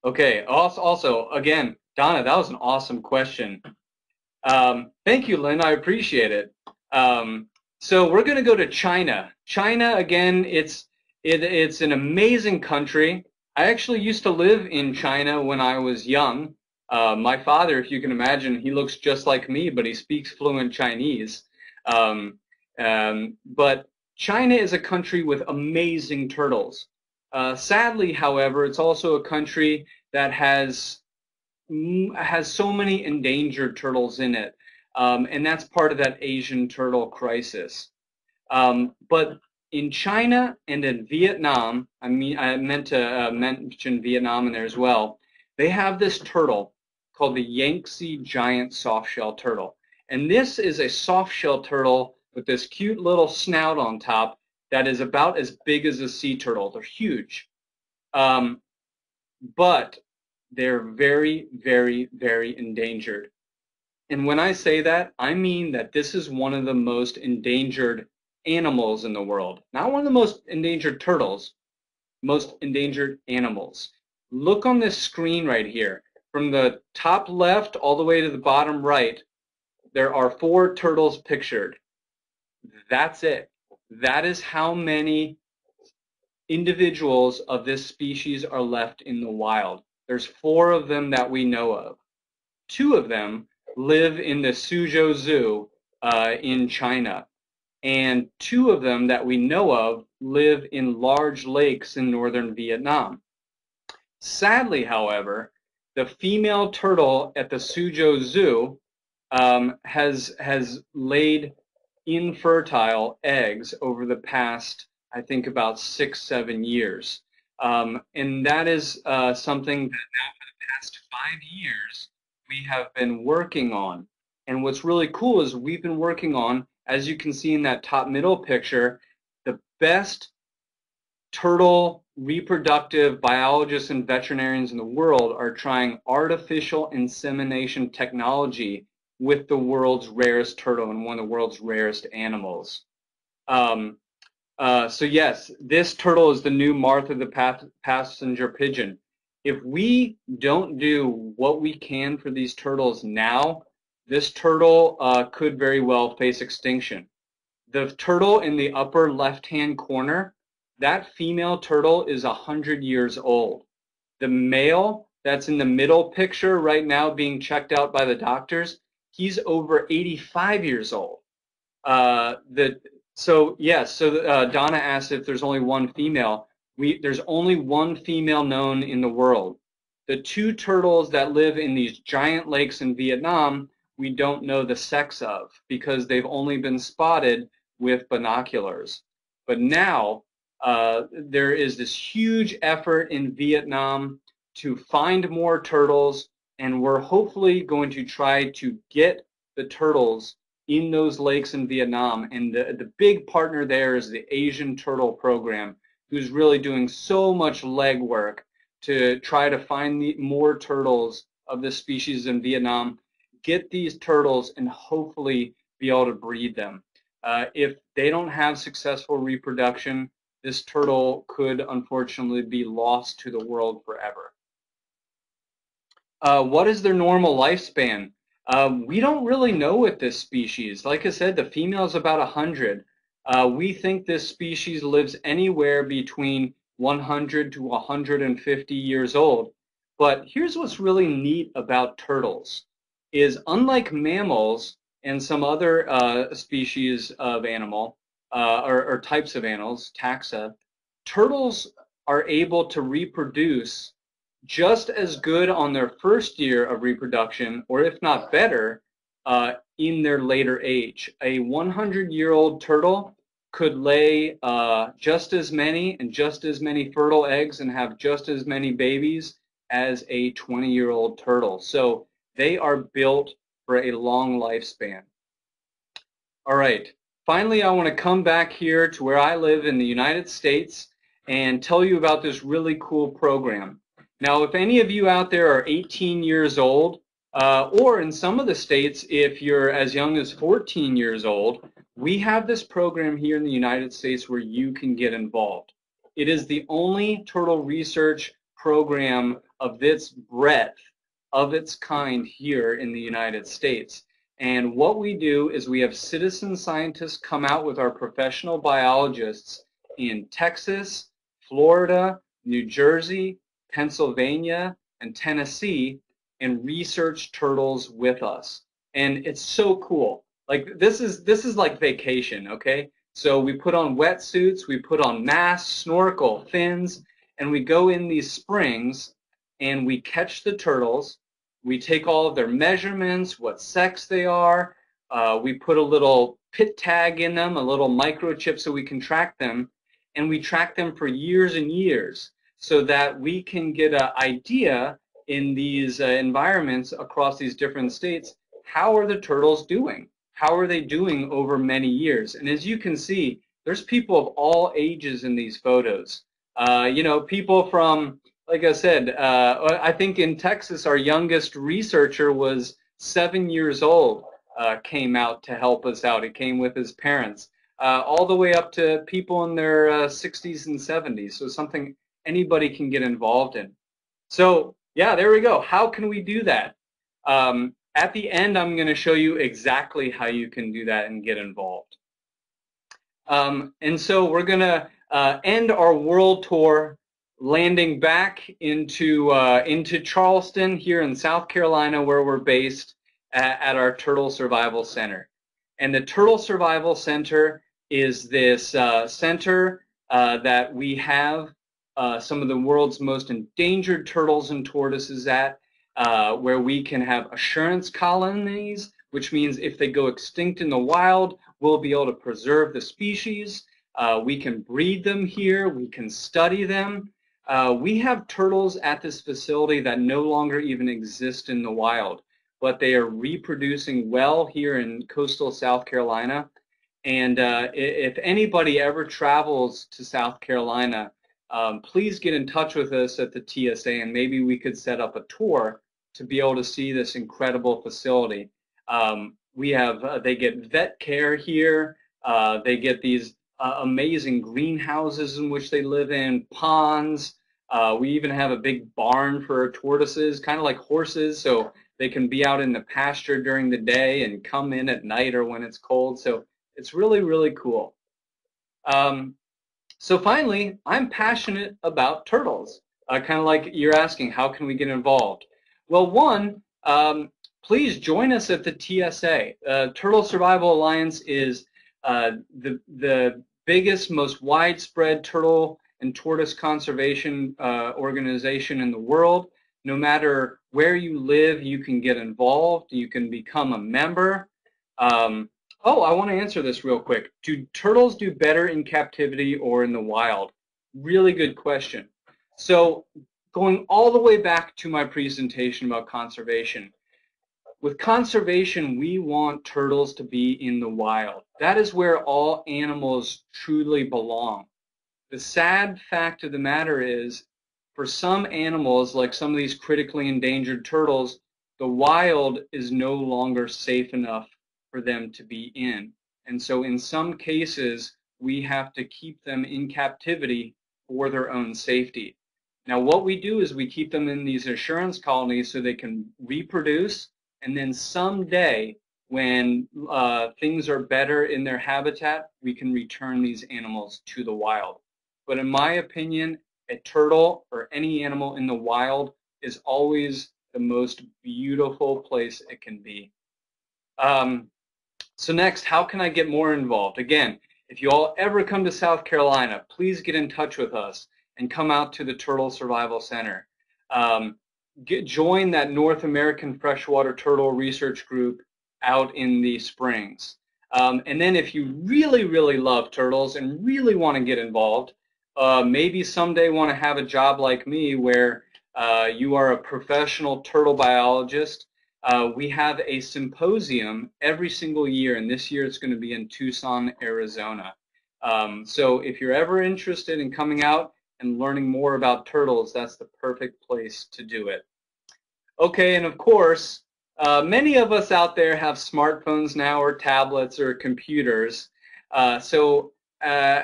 Speaker 1: Okay, also, also again, Donna, that was an awesome question. Um, thank you, Lynn. I appreciate it. Um, so we're going to go to China. China, again, it's it, it's an amazing country. I actually used to live in China when I was young. Uh, my father, if you can imagine, he looks just like me, but he speaks fluent Chinese. Um, um, but China is a country with amazing turtles. Uh, sadly, however, it's also a country that has has so many endangered turtles in it, um, and that's part of that Asian turtle crisis. Um, but in China and in Vietnam, I mean, I meant to uh, mention Vietnam in there as well. They have this turtle called the Yangtze giant softshell turtle. And this is a softshell turtle with this cute little snout on top that is about as big as a sea turtle. They're huge. Um, but they're very, very, very endangered. And when I say that, I mean that this is one of the most endangered animals in the world. Not one of the most endangered turtles, most endangered animals. Look on this screen right here. From the top left all the way to the bottom right, there are four turtles pictured. That's it. That is how many individuals of this species are left in the wild. There's four of them that we know of. Two of them live in the Suzhou Zoo uh, in China. And two of them that we know of live in large lakes in northern Vietnam. Sadly, however, the female turtle at the Suzhou Zoo um, has has laid infertile eggs over the past, I think, about six, seven years. Um, and that is uh, something that now for the past five years we have been working on. And what's really cool is we've been working on, as you can see in that top middle picture, the best turtle reproductive biologists and veterinarians in the world are trying artificial insemination technology with the world's rarest turtle and one of the world's rarest animals. Um, uh, so yes, this turtle is the new Martha the passenger pigeon. If we don't do what we can for these turtles now, this turtle uh, could very well face extinction. The turtle in the upper left-hand corner, that female turtle is 100 years old. The male that's in the middle picture right now being checked out by the doctors, he's over 85 years old. Uh, the, so yes, so uh, Donna asked if there's only one female. We, there's only one female known in the world. The two turtles that live in these giant lakes in Vietnam, we don't know the sex of because they've only been spotted with binoculars. But now uh, there is this huge effort in Vietnam to find more turtles, and we're hopefully going to try to get the turtles in those lakes in Vietnam. And the, the big partner there is the Asian Turtle Program, who's really doing so much legwork to try to find the, more turtles of this species in Vietnam, get these turtles, and hopefully be able to breed them. Uh, if they don't have successful reproduction, this turtle could unfortunately be lost to the world forever. Uh, what is their normal lifespan? Um, we don't really know with this species. Like I said, the female is about 100. Uh, we think this species lives anywhere between 100 to 150 years old. But here's what's really neat about turtles is unlike mammals and some other uh, species of animal uh, or, or types of animals, taxa, turtles are able to reproduce just as good on their first year of reproduction, or if not better, uh, in their later age. A 100-year-old turtle could lay uh, just as many and just as many fertile eggs and have just as many babies as a 20-year-old turtle. So they are built for a long lifespan. All right. Finally, I want to come back here to where I live in the United States and tell you about this really cool program. Now, if any of you out there are 18 years old, uh, or in some of the states, if you're as young as 14 years old, we have this program here in the United States where you can get involved. It is the only turtle research program of this breadth of its kind here in the United States. And what we do is we have citizen scientists come out with our professional biologists in Texas, Florida, New Jersey, Pennsylvania, and Tennessee and research turtles with us. And it's so cool. Like this is this is like vacation, okay? So we put on wetsuits, we put on masks, snorkel, fins, and we go in these springs and we catch the turtles. We take all of their measurements, what sex they are. Uh, we put a little pit tag in them, a little microchip so we can track them. And we track them for years and years so that we can get an idea in these uh, environments across these different states, how are the turtles doing? How are they doing over many years? And as you can see, there's people of all ages in these photos. Uh, you know, people from, like I said, uh, I think in Texas, our youngest researcher was seven years old, uh, came out to help us out. He came with his parents, uh, all the way up to people in their 60s uh, and 70s. So something anybody can get involved in. So yeah, there we go. How can we do that? Um, at the end, I'm going to show you exactly how you can do that and get involved. Um, and so we're going to uh, end our world tour landing back into, uh, into Charleston here in South Carolina where we're based at, at our Turtle Survival Center. And the Turtle Survival Center is this uh, center uh, that we have uh, some of the world's most endangered turtles and tortoises at, uh, where we can have assurance colonies, which means if they go extinct in the wild, we'll be able to preserve the species. Uh, we can breed them here. We can study them. Uh, we have turtles at this facility that no longer even exist in the wild, but they are reproducing well here in coastal South Carolina. And uh, if anybody ever travels to South Carolina, um, please get in touch with us at the TSA and maybe we could set up a tour to be able to see this incredible facility. Um, we have, uh, they get vet care here. Uh, they get these uh, amazing greenhouses in which they live in, ponds. Uh, we even have a big barn for tortoises, kind of like horses, so they can be out in the pasture during the day and come in at night or when it's cold. So it's really, really cool. Um, so finally, I'm passionate about turtles. Uh, kind of like you're asking, how can we get involved? Well, one, um, please join us at the TSA. Uh, Turtle Survival Alliance is uh, the, the biggest, most widespread turtle and tortoise conservation uh, organization in the world. No matter where you live, you can get involved. You can become a member. Um, oh, I want to answer this real quick. Do turtles do better in captivity or in the wild? Really good question. So going all the way back to my presentation about conservation, with conservation, we want turtles to be in the wild. That is where all animals truly belong. The sad fact of the matter is, for some animals, like some of these critically endangered turtles, the wild is no longer safe enough for them to be in. And so in some cases, we have to keep them in captivity for their own safety. Now what we do is we keep them in these assurance colonies so they can reproduce and then someday, when uh, things are better in their habitat, we can return these animals to the wild. But in my opinion, a turtle or any animal in the wild is always the most beautiful place it can be. Um, so next, how can I get more involved? Again, if you all ever come to South Carolina, please get in touch with us and come out to the Turtle Survival Center. Um, get, join that North American Freshwater Turtle Research Group out in the springs. Um, and then if you really, really love turtles and really want to get involved, uh, maybe someday want to have a job like me where uh, you are a professional turtle biologist. Uh, we have a symposium every single year, and this year it's going to be in Tucson, Arizona. Um, so if you're ever interested in coming out and learning more about turtles, that's the perfect place to do it. Okay, and of course, uh, many of us out there have smartphones now or tablets or computers. Uh, so uh,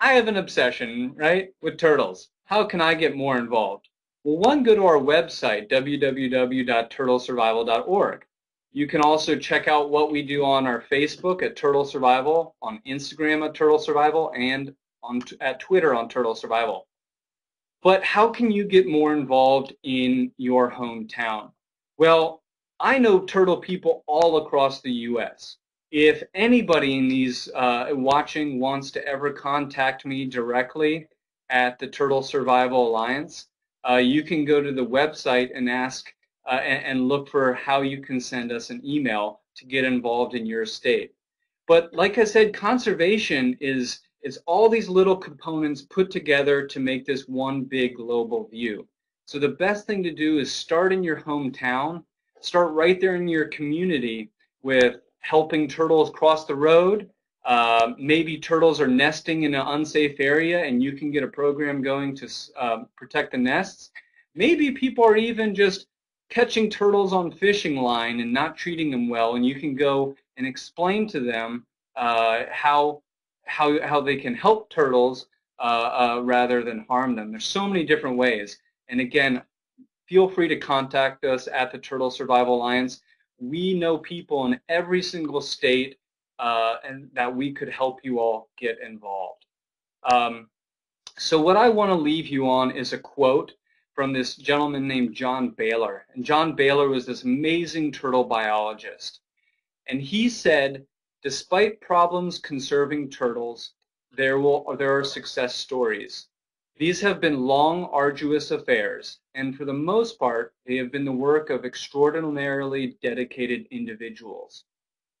Speaker 1: I have an obsession, right, with turtles. How can I get more involved? Well, one, go to our website, www.turtlesurvival.org. You can also check out what we do on our Facebook at Turtle Survival, on Instagram at Turtle Survival, and on at Twitter on Turtle Survival. But how can you get more involved in your hometown? Well, I know turtle people all across the U.S. If anybody in these uh, watching wants to ever contact me directly at the Turtle Survival Alliance, uh, you can go to the website and ask uh, and, and look for how you can send us an email to get involved in your state. But like I said, conservation is is all these little components put together to make this one big global view. So the best thing to do is start in your hometown, start right there in your community with helping turtles cross the road. Uh, maybe turtles are nesting in an unsafe area and you can get a program going to uh, protect the nests. Maybe people are even just catching turtles on fishing line and not treating them well and you can go and explain to them uh, how how, how they can help turtles uh, uh, rather than harm them. There's so many different ways. And again, feel free to contact us at the Turtle Survival Alliance. We know people in every single state uh, and that we could help you all get involved. Um, so what I want to leave you on is a quote from this gentleman named John Behler. And John Behler was this amazing turtle biologist. And he said, Despite problems conserving turtles, there, will, there are success stories. These have been long, arduous affairs, and for the most part, they have been the work of extraordinarily dedicated individuals.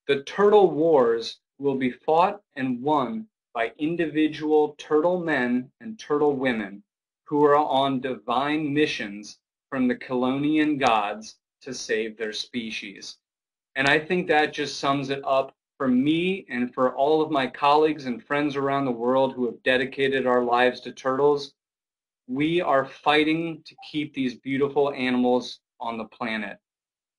Speaker 1: The turtle wars will be fought and won by individual turtle men and turtle women who are on divine missions from the Chelonian gods to save their species. And I think that just sums it up for me and for all of my colleagues and friends around the world who have dedicated our lives to turtles. We are fighting to keep these beautiful animals on the planet.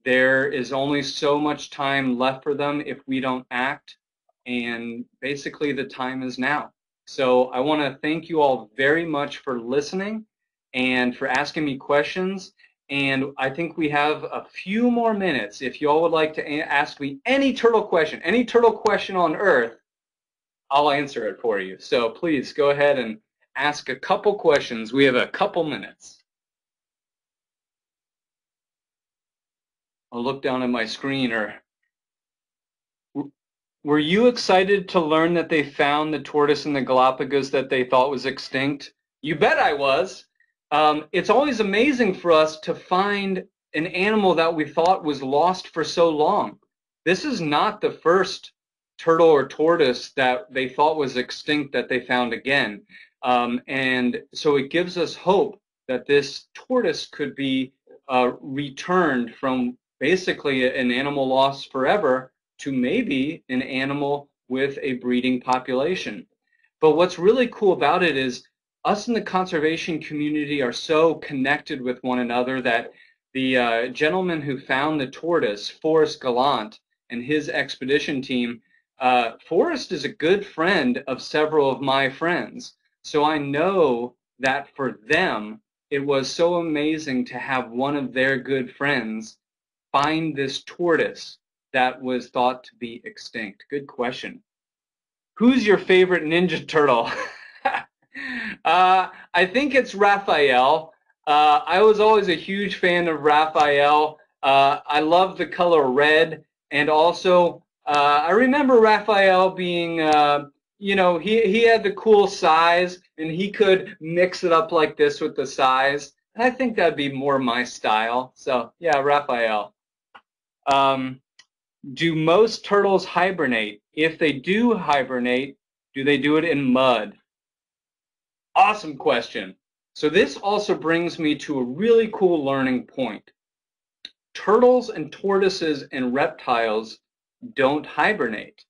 Speaker 1: There is only so much time left for them if we don't act, and basically the time is now. So I want to thank you all very much for listening and for asking me questions. And I think we have a few more minutes. If you all would like to ask me any turtle question, any turtle question on Earth, I'll answer it for you. So please go ahead and ask a couple questions. We have a couple minutes. I'll look down at my screen or were you excited to learn that they found the tortoise in the Galapagos that they thought was extinct? You bet I was um, it's always amazing for us to find an animal that we thought was lost for so long. This is not the first turtle or tortoise that they thought was extinct that they found again. Um, and so it gives us hope that this tortoise could be uh, returned from basically an animal lost forever to maybe an animal with a breeding population. But what's really cool about it is us in the conservation community are so connected with one another that the uh, gentleman who found the tortoise, Forrest Galante, and his expedition team, uh, Forrest is a good friend of several of my friends. So I know that for them, it was so amazing to have one of their good friends find this tortoise that was thought to be extinct. Good question. Who's your favorite Ninja Turtle? uh, I think it's Raphael. Uh, I was always a huge fan of Raphael. Uh, I love the color red, and also uh, I remember Raphael being, uh, you know, he he had the cool size, and he could mix it up like this with the size, and I think that'd be more my style. So yeah, Raphael. Um, do most turtles hibernate? If they do hibernate, do they do it in mud? Awesome question. So this also brings me to a really cool learning point. Turtles and tortoises and reptiles don't hibernate.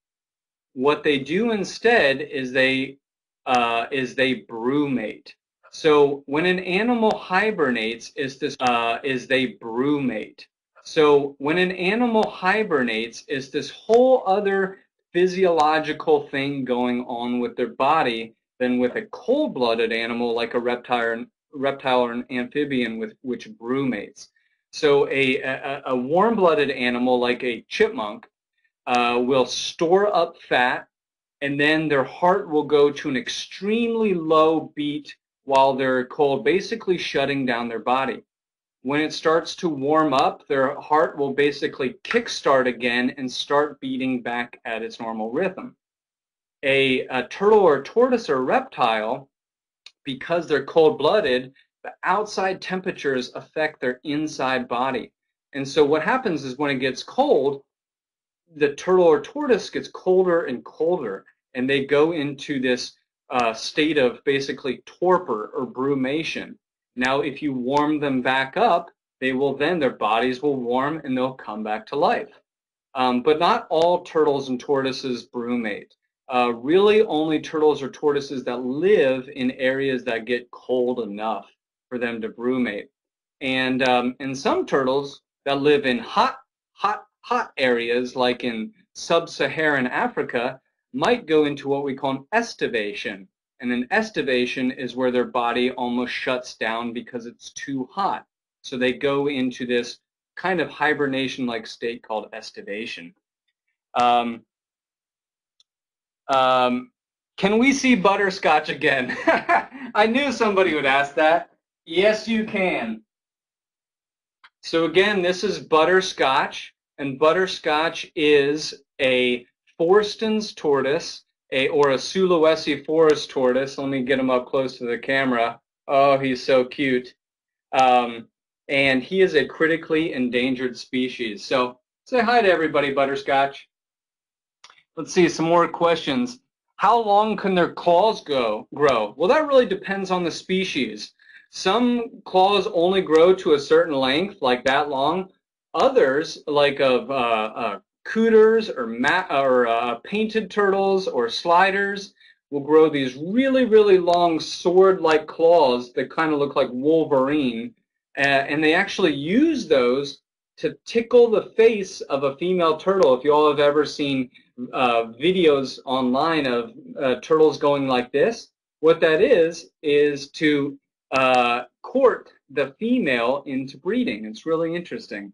Speaker 1: What they do instead is they uh, is they brumate. So when an animal hibernates, is this uh, is they brumate. So when an animal hibernates, is this whole other physiological thing going on with their body than with a cold-blooded animal like a reptile, reptile or an amphibian with which brumates. So a, a, a warm-blooded animal like a chipmunk uh, will store up fat and then their heart will go to an extremely low beat while they're cold, basically shutting down their body. When it starts to warm up, their heart will basically kickstart again and start beating back at its normal rhythm a, a turtle or a tortoise or reptile, because they're cold-blooded, the outside temperatures affect their inside body. And so what happens is when it gets cold, the turtle or tortoise gets colder and colder, and they go into this uh, state of basically torpor or brumation. Now, if you warm them back up, they will then, their bodies will warm and they'll come back to life. Um, but not all turtles and tortoises brumate uh, really only turtles or tortoises that live in areas that get cold enough for them to brumate. And, um, some turtles that live in hot, hot, hot areas like in sub-Saharan Africa might go into what we call an estivation. And an estivation is where their body almost shuts down because it's too hot. So they go into this kind of hibernation-like state called estivation. Um, um, can we see butterscotch again? I knew somebody would ask that. Yes, you can. So again, this is butterscotch, and butterscotch is a Forsten's tortoise a or a Sulawesi forest tortoise. Let me get him up close to the camera. Oh, he's so cute. Um, and he is a critically endangered species. So say hi to everybody, Butterscotch. Let's see some more questions. How long can their claws go grow? Well, that really depends on the species. Some claws only grow to a certain length, like that long. Others, like of uh, uh, cooters or, or uh, painted turtles or sliders will grow these really, really long sword-like claws that kind of look like Wolverine. Uh, and they actually use those to tickle the face of a female turtle. If you all have ever seen uh, videos online of uh, turtles going like this, what that is, is to uh, court the female into breeding. It's really interesting.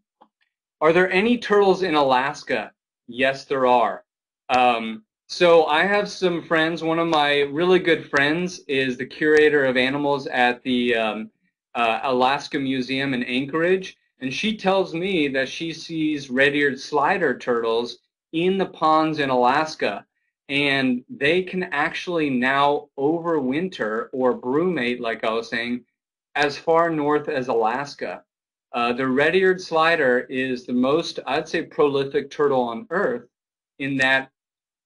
Speaker 1: Are there any turtles in Alaska? Yes, there are. Um, so I have some friends. One of my really good friends is the curator of animals at the um, uh, Alaska Museum in Anchorage. And she tells me that she sees red-eared slider turtles in the ponds in Alaska. And they can actually now overwinter or brumate, like I was saying, as far north as Alaska. Uh, the red-eared slider is the most, I'd say, prolific turtle on Earth in that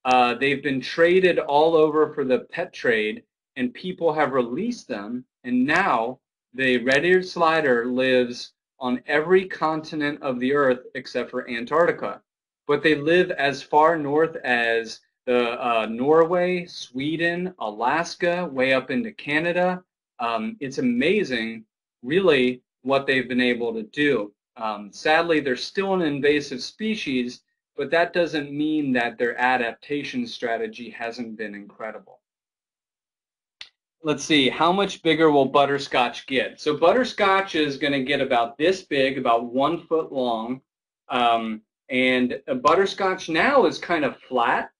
Speaker 1: uh, they've been traded all over for the pet trade, and people have released them, and now the red-eared slider lives on every continent of the Earth except for Antarctica. But they live as far north as uh, Norway, Sweden, Alaska, way up into Canada. Um, it's amazing, really, what they've been able to do. Um, sadly, they're still an invasive species, but that doesn't mean that their adaptation strategy hasn't been incredible. Let's see, how much bigger will butterscotch get? So butterscotch is going to get about this big, about one foot long. Um, and butterscotch now is kind of flat.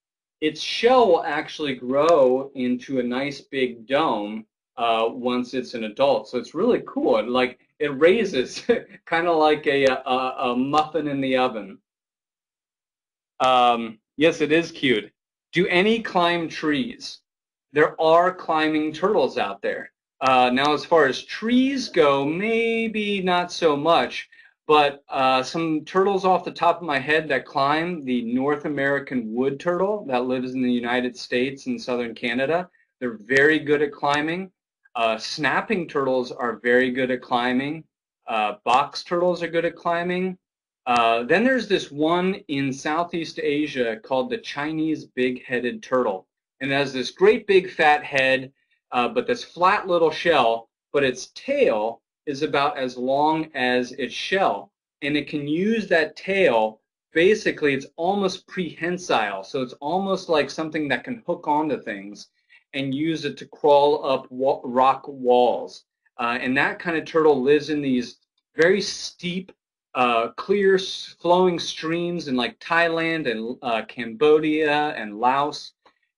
Speaker 1: Its shell will actually grow into a nice big dome uh, once it's an adult. So it's really cool. like it raises kind of like a, a, a, muffin in the oven. Um, yes, it is cute. Do any climb trees? There are climbing turtles out there. Uh, now, as far as trees go, maybe not so much, but uh, some turtles off the top of my head that climb, the North American wood turtle that lives in the United States and southern Canada, they're very good at climbing. Uh, snapping turtles are very good at climbing. Uh, box turtles are good at climbing. Uh, then there's this one in Southeast Asia called the Chinese big-headed turtle. And it has this great big fat head, uh, but this flat little shell, but its tail is about as long as its shell. And it can use that tail, basically it's almost prehensile. So it's almost like something that can hook onto things and use it to crawl up wa rock walls. Uh, and that kind of turtle lives in these very steep, uh, clear flowing streams in like Thailand and uh, Cambodia and Laos.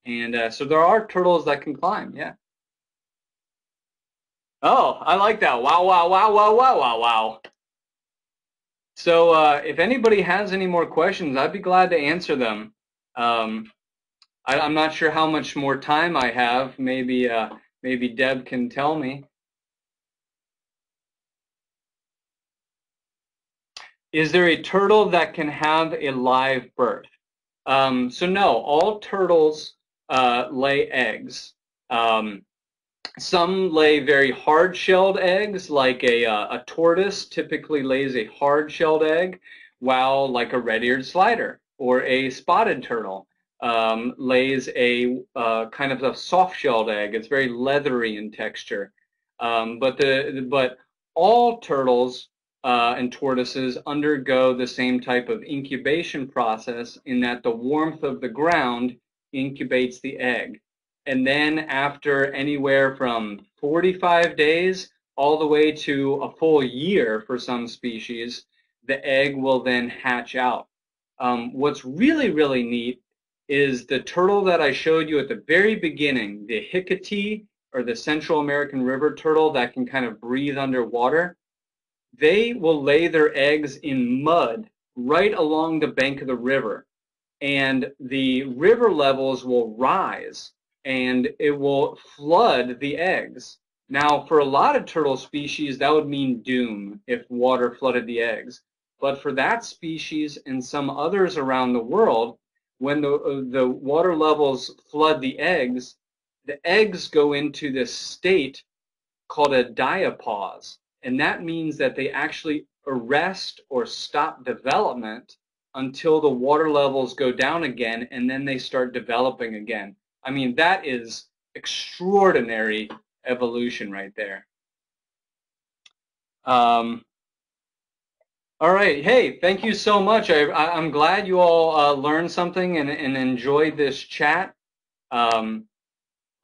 Speaker 1: And uh, so there are turtles that can climb, yeah. Oh, I like that. Wow, wow, wow, wow, wow, wow, wow. So uh, if anybody has any more questions, I'd be glad to answer them. Um, I, am not sure how much more time I have. Maybe uh, maybe Deb can tell me. Is there a turtle that can have a live birth? Um, so no, all turtles uh, lay eggs. Um, some lay very hard-shelled eggs, like a, uh, a tortoise typically lays a hard-shelled egg, while like a red-eared slider or a spotted turtle um, lays a uh, kind of a soft-shelled egg. It's very leathery in texture. Um, but the but all turtles uh, and tortoises undergo the same type of incubation process in that the warmth of the ground incubates the egg. And then after anywhere from 45 days all the way to a full year for some species, the egg will then hatch out. Um, what's really, really neat is the turtle that I showed you at the very beginning, the hicatee or the Central American river turtle that can kind of breathe underwater. They will lay their eggs in mud right along the bank of the river. and the river levels will rise and it will flood the eggs. Now, for a lot of turtle species, that would mean doom if water flooded the eggs. But for that species and some others around the world, when the, uh, the water levels flood the eggs, the eggs go into this state called a diapause. And that means that they actually arrest or stop development until the water levels go down again and then they start developing again. I mean, that is extraordinary evolution right there. Um, all right. Hey, thank you so much. I, am glad you all uh, learned something and, and, enjoyed this chat. Um,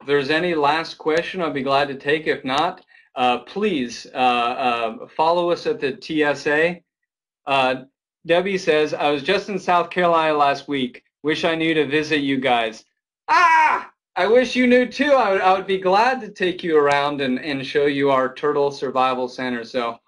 Speaker 1: if there's any last question, I'd be glad to take. If not, uh, please uh, uh follow us at the TSA. Uh, Debbie says, I was just in South Carolina last week. Wish I knew to visit you guys. Ah! I wish you knew too. I would, I would be glad to take you around and, and show you our turtle survival center. So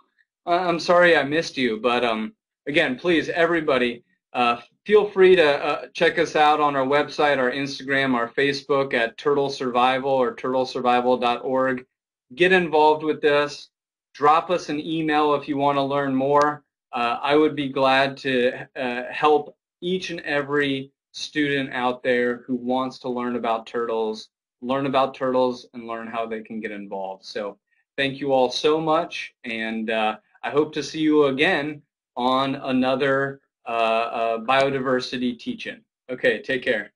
Speaker 1: I'm sorry I missed you, but um, again, please, everybody, uh, feel free to uh, check us out on our website, our Instagram, our Facebook at Turtle Survival or turtlesurvival.org. Get involved with this. Drop us an email if you want to learn more. Uh, I would be glad to uh, help each and every student out there who wants to learn about turtles, learn about turtles and learn how they can get involved. So thank you all so much and uh, I hope to see you again on another uh, uh, biodiversity teach-in. Okay, take care.